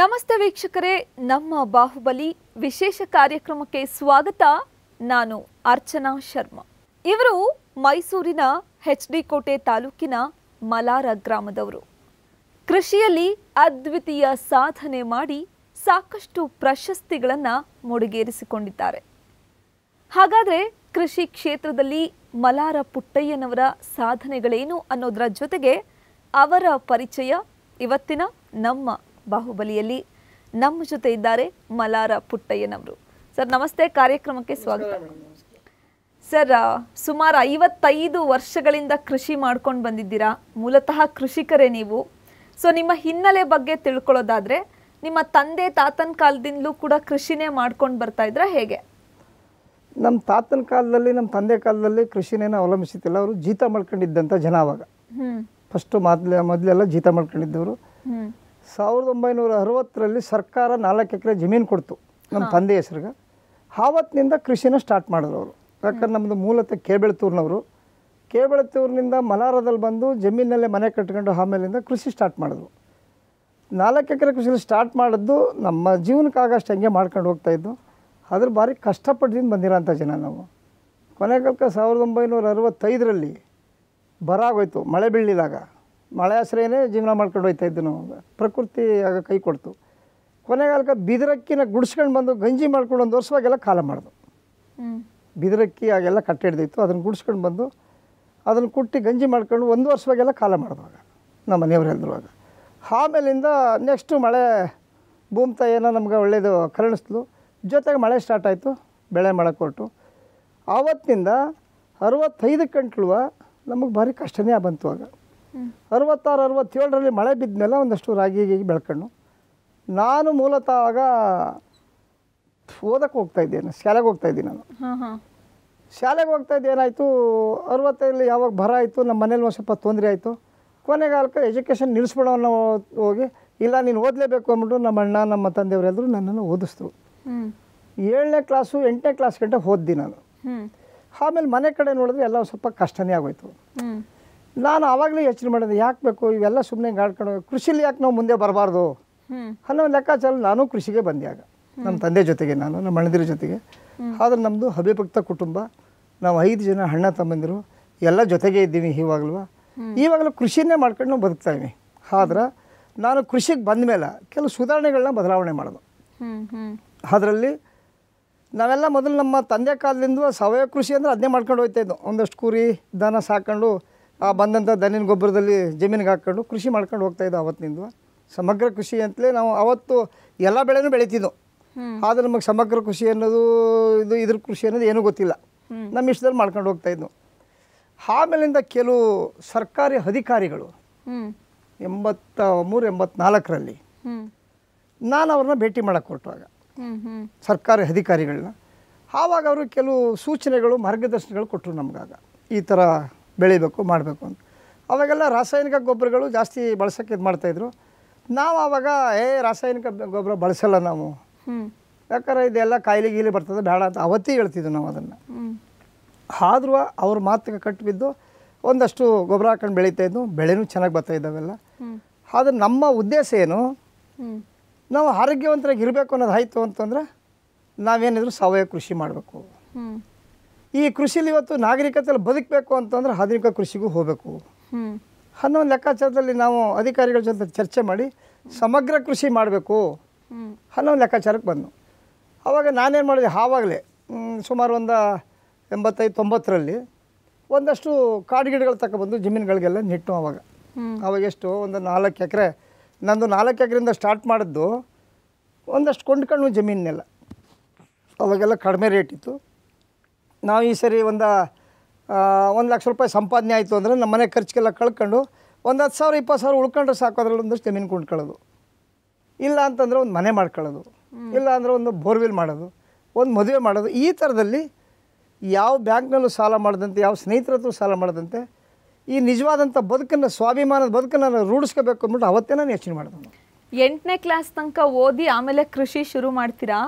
ನಮಸ್ತೆ ವೀಕ್ಷಕರೇ, ನಮ್ಮ ಬಾಹುಬಲಿ ವಿಶೇಷ ಕಾರ್ಯಕ್ರಮಕ್ಕೆ ಸ್ವಾಗತ, ನಾನು ಅರ್ಚನಾ ಶರ್ಮಾ. ಇವರು ಮೈಸೂರಿನ ಎಚ್ ಡಿ ಕೋಟೆ ತಾಲೂಕಿನ ಮಲಾರ ಗ್ರಾಮದವರು. ಕೃಷಿಯಲ್ಲಿ ಅದ್ವಿತೀಯ ಸಾಧನೆ ಮಾಡಿ ಸಾಕಷ್ಟು ಪ್ರಶಸ್ತಿಗಳನ್ನು ಮುಡಿಗೇರಿಸಿಕೊಂಡಿದ್ದಾರೆ. ಹಾಗಾದ್ರೆ ಕೃಷಿ ಕ್ಷೇತ್ರದಲ್ಲಿ ಮಲಾರ ಪುಟ್ಟಯ್ಯನವರ ಸಾಧನೆಗಳೇನು ಅನ್ನೋದರ ಜೊತೆಗೆ ಅವರ ಪರಿಚಯ ಇವತ್ತಿನ ನಮ್ಮ ಬಾಹುಬಲಿಯಲ್ಲಿ ನಮ್ಮ ಜೊತೆ ಇದ್ದಾರೆ ಮಲಾರ ಪುಟ್ಟಯ್ಯನವರು. ಸರ್ ನಮಸ್ತೆ ಕಾರ್ಯಕ್ರಮಕ್ಕೆ ಸ್ವಾಗತ. ಸರ್ ಸುಮಾರು ಐವತ್ತೈದು ವರ್ಷಗಳಿಂದ ಕೃಷಿ ಮಾಡ್ಕೊಂಡು ಬಂದಿದ್ದೀರಾ? ಮೂಲತಃ ಕೃಷಿಕರೇ ನೀವು. ಸೊ ನಿಮ್ಮ ಹಿನ್ನೆಲೆ ಬಗ್ಗೆ ತಿಳ್ಕೊಳ್ಳೋದಾದ್ರೆ ನಿಮ್ಮ ತಂದೆ ತಾತನ ಕಾಲದಿಂದಲೂ ಕೂಡ ಕೃಷಿನೇ ಮಾಡ್ಕೊಂಡು ಬರ್ತಾ ಇದ್ರ ಹೇಗೆ? ನಮ್ಮ ತಾತನ ಕಾಲದಲ್ಲಿ ನಮ್ಮ ತಂದೆ ಕಾಲದಲ್ಲಿ ಕೃಷಿನೇನ ಅವಲಂಬಿಸುತ್ತಿಲ್ಲ. ಅವರು ಜೀತ ಮಾಡ್ಕೊಂಡಿದ್ದಂಥ ಜನ ಅವಾಗ. ಹ್ಮ್. ಫಸ್ಟು ಮೊದಲೇ ಮೊದಲೆಲ್ಲ ಜೀತ ಮಾಡ್ಕೊಂಡಿದ್ದವರು. ಹ್ಮ್. ಸಾವಿರದ ಒಂಬೈನೂರ ಅರವತ್ತರಲ್ಲಿ ಸರ್ಕಾರ ನಾಲ್ಕು ಎಕರೆ ಜಮೀನು ಕೊಡ್ತು. ನಮ್ಮ ತಂದೆ ಹೆಸ್ರಿಗೆ. ಆವತ್ತಿನಿಂದ ಕೃಷಿನ ಸ್ಟಾರ್ಟ್ ಮಾಡಿದ್ರು ಅವರು. ಯಾಕಂದ್ರೆ ನಮ್ಮದು ಮೂಲತಃ ಕೇಬಳತೂರಿನವರು. ಕೇಬಳತೂರಿನಿಂದ ಮಲಾರದಲ್ಲಿ ಬಂದು ಜಮೀನಲ್ಲೇ ಮನೆ ಕಟ್ಕೊಂಡು ಆಮೇಲಿಂದ ಕೃಷಿ ಸ್ಟಾರ್ಟ್ ಮಾಡಿದ್ರು. ನಾಲ್ಕು ಎಕರೆ ಕೃಷಿ ಸ್ಟಾರ್ಟ್ ಮಾಡಿದ್ದು ನಮ್ಮ ಜೀವನಕ್ಕಾಗಷ್ಟು ಹಂಗೆ ಮಾಡ್ಕೊಂಡು ಹೋಗ್ತಾ ಇದ್ದು. ಅದ್ರ ಭಾರಿ ಕಷ್ಟಪಟ್ಟಿದ್ದು ಬಂದಿರೋಂಥ ಜನ ನಾವು. ಕೊನೆಗಲ್ಕ ಸಾವಿರದ ಒಂಬೈನೂರ ಅರವತ್ತೈದರಲ್ಲಿ ಬರ ಆಗೋಯ್ತು ಮಳೆ ಬೀಳಲಿಲ್ಲಾಗ. ಮಳೆ ಆಶ್ರಯನೇ ಜೀವನ ಮಾಡ್ಕೊಂಡು ಹೋಗ್ತಾ ಇದ್ದು ನಾವು ಪ್ರಕೃತಿ ಆಗ ಕೈ ಕೊಡ್ತು. ಕೊನೆಗಾಲಕ್ಕೆ ಬಿದಿರಕ್ಕಿನ ಗುಡಿಸ್ಕೊಂಡು ಬಂದು ಗಂಜಿ ಮಾಡ್ಕೊಂಡು ಒಂದು ವರ್ಷವಾಗೆಲ್ಲ ಕಾಲ ಮಾಡಿದ್ರು ಹ್ಮ್. ಬಿದಿರಕ್ಕಿ ಆಗೆಲ್ಲ ಕಟ್ಟಿಡ್ದಿತ್ತು ಅದನ್ನು ಗುಡಿಸ್ಕೊಂಡು ಬಂದು ಅದನ್ನು ಕುಟ್ಟಿ ಗಂಜಿ ಮಾಡ್ಕೊಂಡು ಒಂದು ವರ್ಷವಾಗೆಲ್ಲ ಕಾಲ ಮಾಡಿದ್ವಾಗ ನಮ್ಮ ಮನೆಯವ್ರು ಹೇಳಿದ್ರುವಾಗ ಆಮೇಲಿಂದ ನೆಕ್ಸ್ಟು ಮಳೆ ಭೂಮ್ತ ಏನೋ ನಮ್ಗೆ ಒಳ್ಳೇದು ಕರುಣಿಸ್ಲು. ಜೊತೆಗೆ ಮಳೆ ಸ್ಟಾರ್ಟ್ ಆಯಿತು. ಬೆಳೆ ಮಳೆ ಹೊರಟು ಆವತ್ತಿನಿಂದ ಅರವತ್ತೈದು ಗಂಟ್ಲುವ ನಮಗೆ ಭಾರಿ ಕಷ್ಟನೇ ಬಂತು ಆಗ. ಅರವತ್ತಾರು ಅರವತ್ತೇಳರಲ್ಲಿ ಮಳೆ ಬಿದ್ದ ಮೇಲೆ ಒಂದಷ್ಟು ರಾಗಿ ಗೀಗಿ ಬೆಳ್ಕೊಂಡು ನಾನು ಮೂಲತಃ ಆಗ ಓದಕ್ಕೆ ಹೋಗ್ತಾ ಇದ್ದೇನೆ ಶಾಲೆಗೆ ಹೋಗ್ತಾ ಇದ್ದೀನಿ ನಾನು. ಶಾಲೆಗೆ ಹೋಗ್ತಾ ಇದ್ದೆ ಏನಾಯಿತು? ಅರವತ್ತೈದರಲ್ಲಿ ಯಾವಾಗ ಬರ ಆಯಿತು? ನಮ್ಮ ಮನೇಲಿ ಒಂದು ಸ್ವಲ್ಪ ತೊಂದರೆ ಆಯಿತು. ಕೊನೆಗಾಲಕ್ಕೆ ಎಜುಕೇಷನ್ ನಿಲ್ಲಿಸ್ಬಿಡೋಣ ಹೋಗಿ ಇಲ್ಲ ನೀನು ಓದಲೇಬೇಕು ಅಂದ್ಬಿಟ್ಟು ನಮ್ಮ ಅಣ್ಣ ನಮ್ಮ ತಂದೆಯವರೆಲ್ಲರೂ ನನ್ನನ್ನು ಓದಿಸ್ತು ಏಳನೇ ಕ್ಲಾಸು ಎಂಟನೇ ಕ್ಲಾಸ್ ಗಂಟೆ ಓದ್ದಿ ನಾನು. ಆಮೇಲೆ ಮನೆ ಕಡೆ ನೋಡಿದ್ರೆ ಎಲ್ಲ ಸ್ವಲ್ಪ ಕಷ್ಟನೇ ಆಗೋಯ್ತು. ನಾನು ಆವಾಗಲೇ ಯೋಚನೆ ಮಾಡಿದೆ ಯಾಕೆ ಬೇಕು? ಇವೆಲ್ಲ ಸುಮ್ಮನೆ ಗಾಡ್ಕೊಂಡು ಕೃಷಿಲಿ ಯಾಕೆ ನಾವು ಮುಂದೆ ಬರಬಾರ್ದು? ಅನ್ನೋ ಲೆಕ್ಕಾಚಾರ ನಾನು ಕೃಷಿಗೆ ಬಂದೆ ಆಗ. ನಮ್ಮ ತಂದೆ ಜೊತೆಗೆ ನಾನು ನಮ್ಮ ಅಣ್ಣದಿರ ಜೊತೆಗೆ. ಆದ್ರೆ ನಮ್ಮದು ಅವಿಭಕ್ತ ಕುಟುಂಬ ನಾವು ಐದು ಜನ ಅಣ್ಣ ತಮ್ಮಂದಿರು ಎಲ್ಲ ಜೊತೆಗೆ ಇದ್ದೀವಿ ಇವಾಗಲೂ. ಇವಾಗಲೂ ಕೃಷಿನೇ ಮಾಡ್ಕೊಂಡು ನಾವು ಬದುಕ್ತಾ ಇದ್ದೀವಿ. ಆದ್ರೆ ನಾನು ಕೃಷಿಗೆ ಬಂದ ಮೇಲೆ ಕೆಲವು ಸುಧಾರಣೆಗಳನ್ನ ಬದಲಾವಣೆ ಮಾಡೋದು. ಅದರಲ್ಲಿ ನಾವೆಲ್ಲ ಮೊದಲು ನಮ್ಮ ತಂದೆ ಕಾಲದಿಂದ ಸಾವಯವ ಕೃಷಿ ಅಂದರೆ ಅದನ್ನೇ ಮಾಡ್ಕೊಂಡು ಹೋಗ್ತಾ ಇದ್ದೋ ಒಂದಷ್ಟು ಕುರಿ ದನ ಸಾಕೊಂಡು ಆ ಬಂದಂಥ ದನಿನ ಗೊಬ್ಬರದಲ್ಲಿ ಜಮೀನಿಗೆ ಹಾಕ್ಕೊಂಡು ಕೃಷಿ ಮಾಡ್ಕೊಂಡು ಹೋಗ್ತಾ ಇದ್ದೋ ಅವತ್ತಿನಿಂದ. ಸಮಗ್ರ ಕೃಷಿ ಅಂತಲೇ ನಾವು ಅವತ್ತು ಎಲ್ಲ ಬೆಳೆನೂ ಬೆಳೀತಿದ್ದೋ. ಆದರೆ ನಮಗೆ ಸಮಗ್ರ ಕೃಷಿ ಅನ್ನೋದು ಇದು ಇದ್ರ ಕೃಷಿ ಅನ್ನೋದು ಏನೂ ಗೊತ್ತಿಲ್ಲ. ನಮ್ಮ ಇಷ್ಟದಲ್ಲಿ ಮಾಡ್ಕೊಂಡು ಹೋಗ್ತಾ ಇದ್ವು. ಆಮೇಲಿಂದ ಕೆಲವು ಸರ್ಕಾರಿ ಅಧಿಕಾರಿಗಳು ಎಂಬತ್ತ ಮೂರು ಎಂಬತ್ನಾಲ್ಕರಲ್ಲಿ ನಾನು ಅವ್ರನ್ನ ಭೇಟಿ ಮಾಡೋಕ್ಕೆ ಹೊರಟುವಾಗ. ಸರ್ಕಾರಿ ಅಧಿಕಾರಿಗಳನ್ನ. ಆವಾಗ ಅವರು ಕೆಲವು ಸೂಚನೆಗಳು ಮಾರ್ಗದರ್ಶನಗಳು ಕೊಟ್ಟರು ನಮಗಾಗ. ಈ ಥರ ಬೆಳಿಬೇಕು ಮಾಡಬೇಕು ಅಂತ. ಅವಾಗೆಲ್ಲ ರಾಸಾಯನಿಕ ಗೊಬ್ಬರಗಳು ಜಾಸ್ತಿ ಬಳಸೋಕ್ಕೆ ಇದು ಮಾಡ್ತಾಯಿದ್ರು ನಾವು ಆವಾಗ ಏ ರಾಸಾಯನಿಕ ಗೊಬ್ಬರ ಬಳಸಲ್ಲ ನಾವು. ಯಾಕಂದ್ರೆ ಇದೆಲ್ಲ ಕಾಯಿಲೆ ಗೀಲಿ ಬರ್ತದೆ ಬೇಡ ಅಂತ ಅವತ್ತೇ ಹೇಳ್ತಿದ್ವಿ ನಾವು ಅದನ್ನು. ಆದರೂ ಅವ್ರ ಮಾತಿಗೆ ಕಟ್ಟು ಬಿದ್ದು ಒಂದಷ್ಟು ಗೊಬ್ಬರ ಹಾಕೊಂಡು ಬೆಳೀತಾ ಇದ್ದು ಬೆಳೆನೂ ಚೆನ್ನಾಗಿ ಬರ್ತಾ ಇದ್ದಾವೆಲ್ಲ. ಆದರೆ ನಮ್ಮ ಉದ್ದೇಶ ಏನು? ನಾವು ಆರೋಗ್ಯವಂತರಾಗಿ ಇರಬೇಕು ಅನ್ನೋದು ಆಯಿತು ಅಂತಂದ್ರೆ ನಾವೇನಿದ್ರು ಸಾವಯವ ಕೃಷಿ ಮಾಡಬೇಕು. ಈ ಕೃಷಿಲಿ ಇವತ್ತು ನಾಗರಿಕತೆಯಲ್ಲಿ ಬದುಕಬೇಕು ಅಂತಂದ್ರೆ ಆಧುನಿಕ ಕೃಷಿಗೂ ಹೋಗಬೇಕು. ಅನ್ನೋ ಒಂದು ಲೆಕ್ಕಾಚಾರದಲ್ಲಿ ನಾವು ಅಧಿಕಾರಿಗಳ ಜೊತೆ ಚರ್ಚೆ ಮಾಡಿ ಸಮಗ್ರ ಕೃಷಿ ಮಾಡಬೇಕು. ಅನ್ನೋ ಒಂದು ಲೆಕ್ಕಾಚಾರಕ್ಕೆ ಬಂದು ಆವಾಗ ನಾನೇನು ಮಾಡಿದೆ? ಆವಾಗಲೇ ಸುಮಾರು ಒಂದು ಎಂಬತ್ತೈದು ತೊಂಬತ್ತರಲ್ಲಿ ಒಂದಷ್ಟು ಕಾಡು ಗಿಡಗಳು ತಗೊಬಂದು ಜಮೀನುಗಳಿಗೆಲ್ಲ ನೆಟ್ಟು ಆವಾಗ ಆವಾಗ ಅವಾಗ ಎಷ್ಟು ಒಂದು ನಾಲ್ಕು ಎಕರೆ ನಂದು ನಾಲ್ಕು ಎಕರೆಯಿಂದ ಸ್ಟಾರ್ಟ್ ಮಾಡಿದ್ದು ಒಂದಷ್ಟು ಕೊಂಡ್ಕೊಂಡು ಜಮೀನೆಲ್ಲ ಅವಾಗೆಲ್ಲ ಕಡಿಮೆ ರೇಟ್ ಇತ್ತು. ನಾವು ಈ ಸರಿ ಒಂದು ಒಂದು ಲಕ್ಷ ರೂಪಾಯಿ ಸಂಪಾದನೆ ಆಯಿತು ಅಂದರೆ ನಮ್ಮ ಮನೆ ಖರ್ಚಿಗೆಲ್ಲ ಕಳ್ಕೊಂಡು ಒಂದು ಹತ್ತು ಸಾವಿರ ಇಪ್ಪತ್ತು ಸಾವಿರ ಉಳ್ಕೊಂಡ್ರೆ ಸಾಕು ಅದರಲ್ಲಿ ಒಂದಷ್ಟು ಜಮೀನು ಕೊಂಡ್ಕೊಳ್ಳೋದು. ಇಲ್ಲ ಅಂತಂದರೆ ಒಂದು ಮನೆ ಮಾಡ್ಕೊಳ್ಳೋದು. ಇಲ್ಲ ಅಂದರೆ ಒಂದು ಬೋರ್ವೆಲ್ ಮಾಡೋದು ಒಂದು ಮದುವೆ ಮಾಡೋದು. ಈ ಥರದಲ್ಲಿ ಯಾವ ಬ್ಯಾಂಕ್ನಲ್ಲೂ ಸಾಲ ಮಾಡದಂತೆ ಯಾವ ಸ್ನೇಹಿತರ ಹತ್ರ ಸಾಲ ಮಾಡದಂತೆ ಈ ನಿಜವಾದಂಥ ಬದುಕನ್ನು ಸ್ವಾಭಿಮಾನದ ಬದುಕನ್ನು ನಾನು ರೂಢಿಸ್ಕೋಬೇಕು ಅಂದ್ಬಿಟ್ಟು ಅವತ್ತೇ ನಾನು ಯೋಚನೆ ಮಾಡಿದೆ. ಎಂಟನೇ ಕ್ಲಾಸ್ ತನಕ ಓದಿ ಆಮೇಲೆ ಕೃಷಿ ಶುರು ಮಾಡ್ತೀರಾ?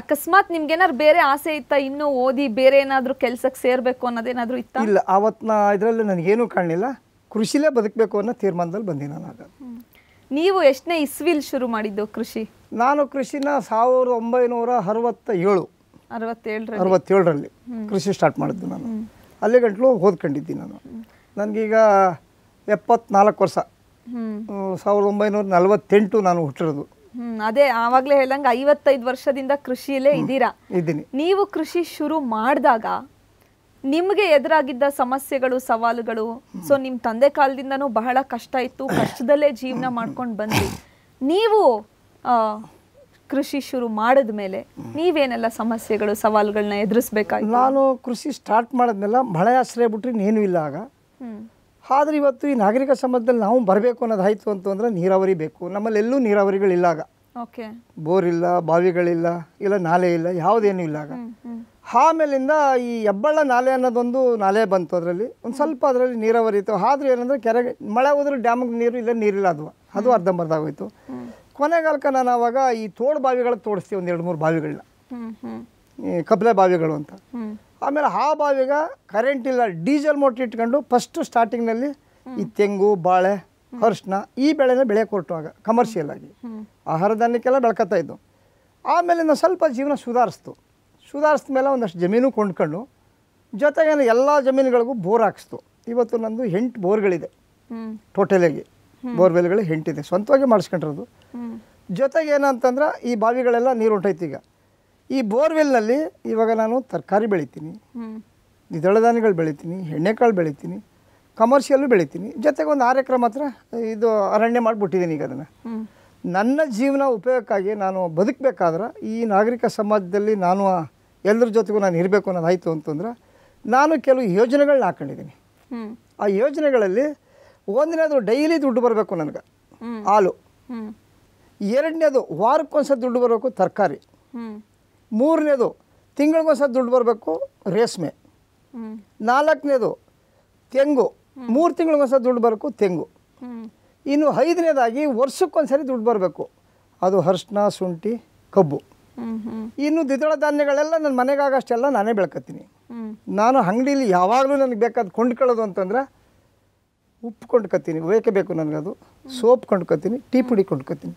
ಅಕಸ್ಮಾತ್ ನಿಮ್ಗೇನಾದ್ರು ಬೇರೆ ಆಸೆ ಇತ್ತಾ? ಇನ್ನು ಓದಿ ಬೇರೆ ಏನಾದ್ರು ಕೆಲ್ಸಕ್ಕೆ ಸೇರ್ಬೇಕು ಅನ್ನೋದೇನಾದ್ರು ಇತ್ತ? ಇಲ್ಲ ಅವತ್ತಿನ ಇದರಲ್ಲಿ ನನಗೇನೂ ಕಾಣಲಿಲ್ಲ. ಕೃಷಿಲೇ ಬದುಕಬೇಕು ಅನ್ನೋ ತೀರ್ಮಾನದಲ್ಲಿ ಬಂದೆ ನಾನು ಆಗ. ನೀವು ಎಷ್ಟನೇ ಇಸ್ವಿಲ್ ಶುರು ಮಾಡಿದ್ದು ಕೃಷಿ? ನಾನು ಕೃಷಿನ ಸಾವಿರದ ಒಂಬೈನೂರ ಅರವತ್ತ ಏಳು ಅರವತ್ತೇಳರಲ್ಲಿ ಅರವತ್ತೇಳರಲ್ಲಿ ಕೃಷಿ ಸ್ಟಾರ್ಟ್ ಮಾಡಿದ್ದು ನಾನು. ಅಲ್ಲಿ ಗಂಟಲು ಓದ್ಕೊಂಡಿದ್ದೀನಿ ನಾನು. ನನಗೀಗ ಎಪ್ಪತ್ನಾಲ್ಕು ವರ್ಷ. ಸಾವಿರದ ಒಂಬೈನೂರ ನಲವತ್ತೆಂಟು ನಾನು ಹುಟ್ಟಿರೋದು. ಹ್ಮ್ ಅದೇ ಆವಾಗ್ಲೇ ಹೇಳಂಗ ಐವತ್ತೈದು ವರ್ಷದಿಂದ ಕೃಷಿಯಲ್ಲೇ ಇದ್ದೀರಾ? ಇದ್ದೀನಿ. ನೀವು ಕೃಷಿ ಶುರು ಮಾಡಿದಾಗ ನಿಮಗೆ ಎದುರಾಗಿದ್ದ ಸಮಸ್ಯೆಗಳು ಸವಾಲುಗಳು ಸೊ ನಿಮ್ಮ ತಂದೆ ಕಾಲದಿಂದನೂ ಬಹಳ ಕಷ್ಟ ಇತ್ತು ಕಷ್ಟದಲ್ಲೇ ಜೀವನ ಮಾಡ್ಕೊಂಡು ಬಂದ್ರಿ. ನೀವು ಕೃಷಿ ಶುರು ಮಾಡಿದ ಮೇಲೆ ನೀವೇನೆಲ್ಲ ಸಮಸ್ಯೆಗಳು ಸವಾಲುಗಳನ್ನ ಎದುರಿಸ್ಬೇಕಾಗಿ ನಾನು ಕೃಷಿ ಸ್ಟಾರ್ಟ್ ಮಾಡಿದ್ಮೇಲೆ ಮಳೆ ಆಶ್ರಯ ಬಿಟ್ರಿ ಇನ್ನೇನು ಇಲ್ಲ ಆಗ. ಆದ್ರೆ ಇವತ್ತು ಈ ನಾಗರಿಕ ಸಮಾಜದಲ್ಲಿ ನಾವು ಬರಬೇಕು ಅನ್ನೋದಾಯಿತು ಅಂತಂದ್ರೆ ನೀರಾವರಿ ಬೇಕು. ನಮ್ಮಲ್ಲೆಲ್ಲೂ ನೀರಾವರಿಗಳಿಲ್ಲ ಆಗ. ಓಕೆ. ಬೋರ್ ಇಲ್ಲ ಬಾವಿಗಳಿಲ್ಲ ಇಲ್ಲ ನಾಲೆ ಇಲ್ಲ ಯಾವುದೇನೂ ಇಲ್ಲ ಆಗ. ಹ್ಮ್ ಹ್ಮ್. ಆಮೇಲಿಂದ ಈ ಹೆಬ್ಬಳ್ಳ ನಾಲೆ ಅನ್ನೋದೊಂದು ನಾಲೆ ಬಂತು ಅದರಲ್ಲಿ. ಒಂದು ಸ್ವಲ್ಪ ಅದರಲ್ಲಿ ನೀರಾವರಿ ಇತ್ತು. ಆದ್ರೆ ಏನಂದ್ರೆ ಕೆರೆಗೆ ಮಳೆ ಹೋದ್ರೆ ಡ್ಯಾಮಿಗೆ ನೀರು ಇಲ್ಲ ನೀರಿಲ್ಲ ಅದು. ಅದು ಅರ್ಧಂಬರ್ಧ ಆಗೋಯ್ತು ಕೊನೆಗಾಲಕ್ಕೆ ನಾನು ಆವಾಗ ಈ ತೋಡು ಬಾವಿಗಳು ತೋಡಿಸ್ತೀವಿ ಒಂದು ಎರಡು ಮೂರು ಬಾವಿಗಳನ್ನ. ಕಬ್ಲೆ ಬಾವಿಗಳು ಅಂತ. ಆಮೇಲೆ ಆ ಬಾವಿಗೆ ಕರೆಂಟ್ ಇಲ್ಲ ಡೀಸೆಲ್ ಮೋಟ್ರ್ ಇಟ್ಕೊಂಡು ಫಸ್ಟು ಸ್ಟಾರ್ಟಿಂಗ್ನಲ್ಲಿ ಈ ತೆಂಗು ಬಾಳೆ ಅರಿಶಿನ ಈ ಬೆಳೆನ ಬೆಳೆ ಕೊಟ್ಟುವಾಗ ಆಗ ಕಮರ್ಷಿಯಲ್ ಆಗಿ. ಆಹಾರ ಧಾನ್ಯಕ್ಕೆಲ್ಲ ಬೆಳ್ಕೊತಾ ಇದ್ದು. ಆಮೇಲೆ ನಾವು ಸ್ವಲ್ಪ ಜೀವನ ಸುಧಾರಿಸ್ತು. ಸುಧಾರಿಸಿದ ಮೇಲೆ ಒಂದಷ್ಟು ಜಮೀನು ಕೊಂಡ್ಕೊಂಡು ಜೊತೆಗೆ ಎಲ್ಲ ಜಮೀನುಗಳಿಗೂ ಬೋರ್ ಹಾಕಿಸ್ತು. ಇವತ್ತು ನಂದು ಎಂಟು ಬೋರ್ಗಳಿದೆ. ಟೋಟಲಾಗಿ ಬೋರ್ವೆಲ್ಗಳು ಎಂಟಿದೆ. ಸ್ವಂತವಾಗಿ ಮಾಡಿಸ್ಕೊಂಡಿರೋದು. ಜೊತೆಗೆ ಏನಂತಂದ್ರೆ ಈ ಬಾವಿಗಳೆಲ್ಲ ನೀರು ಹೊಂಟೈತಿ ಈಗ. ಈ ಬೋರ್ವೆಲ್ನಲ್ಲಿ ಇವಾಗ ನಾನು ತರಕಾರಿ ಬೆಳಿತೀನಿ ದ್ವಿದಳ ಧಾನ್ಯಗಳು ಬೆಳಿತೀನಿ ಎಣ್ಣೆಕಾಳು ಬೆಳಿತೀನಿ ಕಮರ್ಷಿಯಲ್ಲೂ ಬೆಳಿತೀನಿ. ಜೊತೆಗೆ ಒಂದು ಆರು ಎಕರೆ ಮಾತ್ರ ಇದು ಅರಣ್ಯ ಮಾಡಿಬಿಟ್ಟಿದ್ದೀನಿ ಈಗ ಅದನ್ನು. ನನ್ನ ಜೀವನ ಉಪಯೋಗಕ್ಕಾಗಿ ನಾನು ಬದುಕಬೇಕಾದ್ರೆ ಈ ನಾಗರಿಕ ಸಮಾಜದಲ್ಲಿ ನಾನು ಎಲ್ಲರ ಜೊತೆಗೂ ನಾನು ಇರಬೇಕು ಅನ್ನೋದಾಯಿತು ಅಂತಂದ್ರೆ ನಾನು ಕೆಲವು ಯೋಜನೆಗಳನ್ನ ಹಾಕ್ಕೊಂಡಿದ್ದೀನಿ ಹ್ಮ್. ಆ ಯೋಜನೆಗಳಲ್ಲಿ ಒಂದನೇದು ಡೈಲಿ ದುಡ್ಡು ಬರಬೇಕು ನನಗೆ ಹಾಲು. ಎರಡನೇದು ವಾರಕ್ಕೊಂದ್ಸತಿ ದುಡ್ಡು ಬರಬೇಕು ತರಕಾರಿ. ಮೂರನೇದು ತಿಂಗಳಿಗೊಂದ್ಸಲ ದುಡ್ಡು ಬರಬೇಕು ರೇಷ್ಮೆ. ನಾಲ್ಕನೇದು ತೆಂಗು. ಮೂರು ತಿಂಗಳಿಗೊಂದ್ಸಲ ದುಡ್ಡು ಬರಬೇಕು ತೆಂಗು. ಇನ್ನು ಐದನೇದಾಗಿ ವರ್ಷಕ್ಕೊಂದ್ಸರಿ ದುಡ್ಡು ಬರಬೇಕು. ಅದು ಅರ್ಶಿನ ಶುಂಠಿ ಕಬ್ಬು. ಇನ್ನು ದ್ವಿದಳ ಧಾನ್ಯಗಳೆಲ್ಲ ನನ್ನ ಮನೆಗಾಗಷ್ಟೆಲ್ಲ ನಾನೇ ಬೆಳ್ಕತ್ತೀನಿ ನಾನು ಅಂಗಡೀಲಿ ಯಾವಾಗಲೂ ನನಗೆ ಬೇಕಾದ ಕೊಂಡ್ಕೊಳ್ಳೋದು ಅಂತಂದ್ರೆ ಉಪ್ಪು ಕೊಂಡ್ಕೊತೀನಿ ಬೇಕೇ ಬೇಕು ನನಗದು? ಸೋಪ್ ಕೊಂಡ್ಕೊತೀನಿ ಟೀ ಪುಡಿ ಕೊಂಡ್ಕೊತೀನಿ.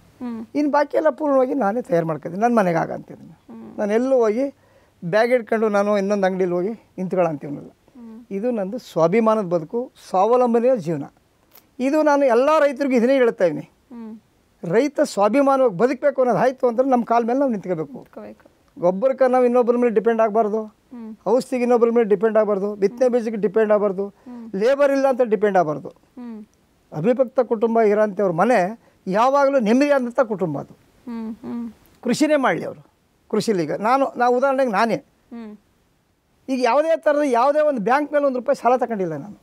ಇನ್ನು ಬಾಕಿ ಎಲ್ಲ ಪೂರ್ಣವಾಗಿ ನಾನೇ ತಯಾರು ಮಾಡ್ಕೊತೀನಿ. ನನ್ನ ಮನೆಗೆ ಆಗ ಅಂತೀನಿ ನಾನು ಎಲ್ಲೂ ಹೋಗಿ ಬ್ಯಾಗ್ ಇಟ್ಕೊಂಡು ನಾನು ಇನ್ನೊಂದು ಅಂಗಡೀಲಿ ಹೋಗಿ ನಿಂತ್ಕೊಳ್ಳಂತೀವನಲ್ಲ ಇದು ನಂದು ಸ್ವಾಭಿಮಾನದ ಬದುಕು ಸ್ವಾವಲಂಬನೆಯ ಜೀವನ. ಇದು ನಾನು ಎಲ್ಲ ರೈತರಿಗೂ ಇದನ್ನೇ ಹೇಳ್ತಾ ಇದ್ದೀನಿ. ರೈತ ಸ್ವಾಭಿಮಾನವಾಗಿ ಬದುಕಬೇಕು ಅನ್ನೋದು ಆಯಿತು ಅಂದ್ರೆ ನಮ್ಮ ಕಾಲ ಮೇಲೆ ನಾವು ನಿಂತ್ಕೋಬೇಕು. ಗೊಬ್ಬರಕ್ಕೆ ನಾವು ಇನ್ನೊಬ್ಬರ ಮೇಲೆ ಡಿಪೆಂಡ್ ಆಗಬಾರ್ದು. ಔಷಧಿಗೆ ಇನ್ನೊಬ್ಬರ ಮೇಲೆ ಡಿಪೆಂಡ್ ಆಗಬಾರ್ದು. ಬಿತ್ತನೆ ಬೀಜಕ್ಕೆ ಡಿಪೆಂಡ್ ಆಗಬಾರ್ದು. ಲೇಬರ್ ಇಲ್ಲ ಅಂತ ಡಿಪೆಂಡ್ ಆಗಬಾರ್ದು. ಅಭಿಭಕ್ತ ಕುಟುಂಬ ಇರೋಂಥವ್ರ ಮನೆ ಯಾವಾಗಲೂ ನೆಮ್ಮದಿ ಆದಂಥ ಕುಟುಂಬ ಅದು. ಕೃಷಿನೇ ಮಾಡಲಿ ಅವರು. ಕೃಷಿಲಿ ಈಗ ನಾನು ನಾವು ಉದಾಹರಣೆಗೆ ನಾನೇ. ಈಗ ಯಾವುದೇ ಥರದ ಯಾವುದೇ ಒಂದು ಬ್ಯಾಂಕ್ ಮೇಲೆ ಒಂದು ರೂಪಾಯಿ ಸಾಲ ತಗೊಂಡಿಲ್ಲ ನಾನು.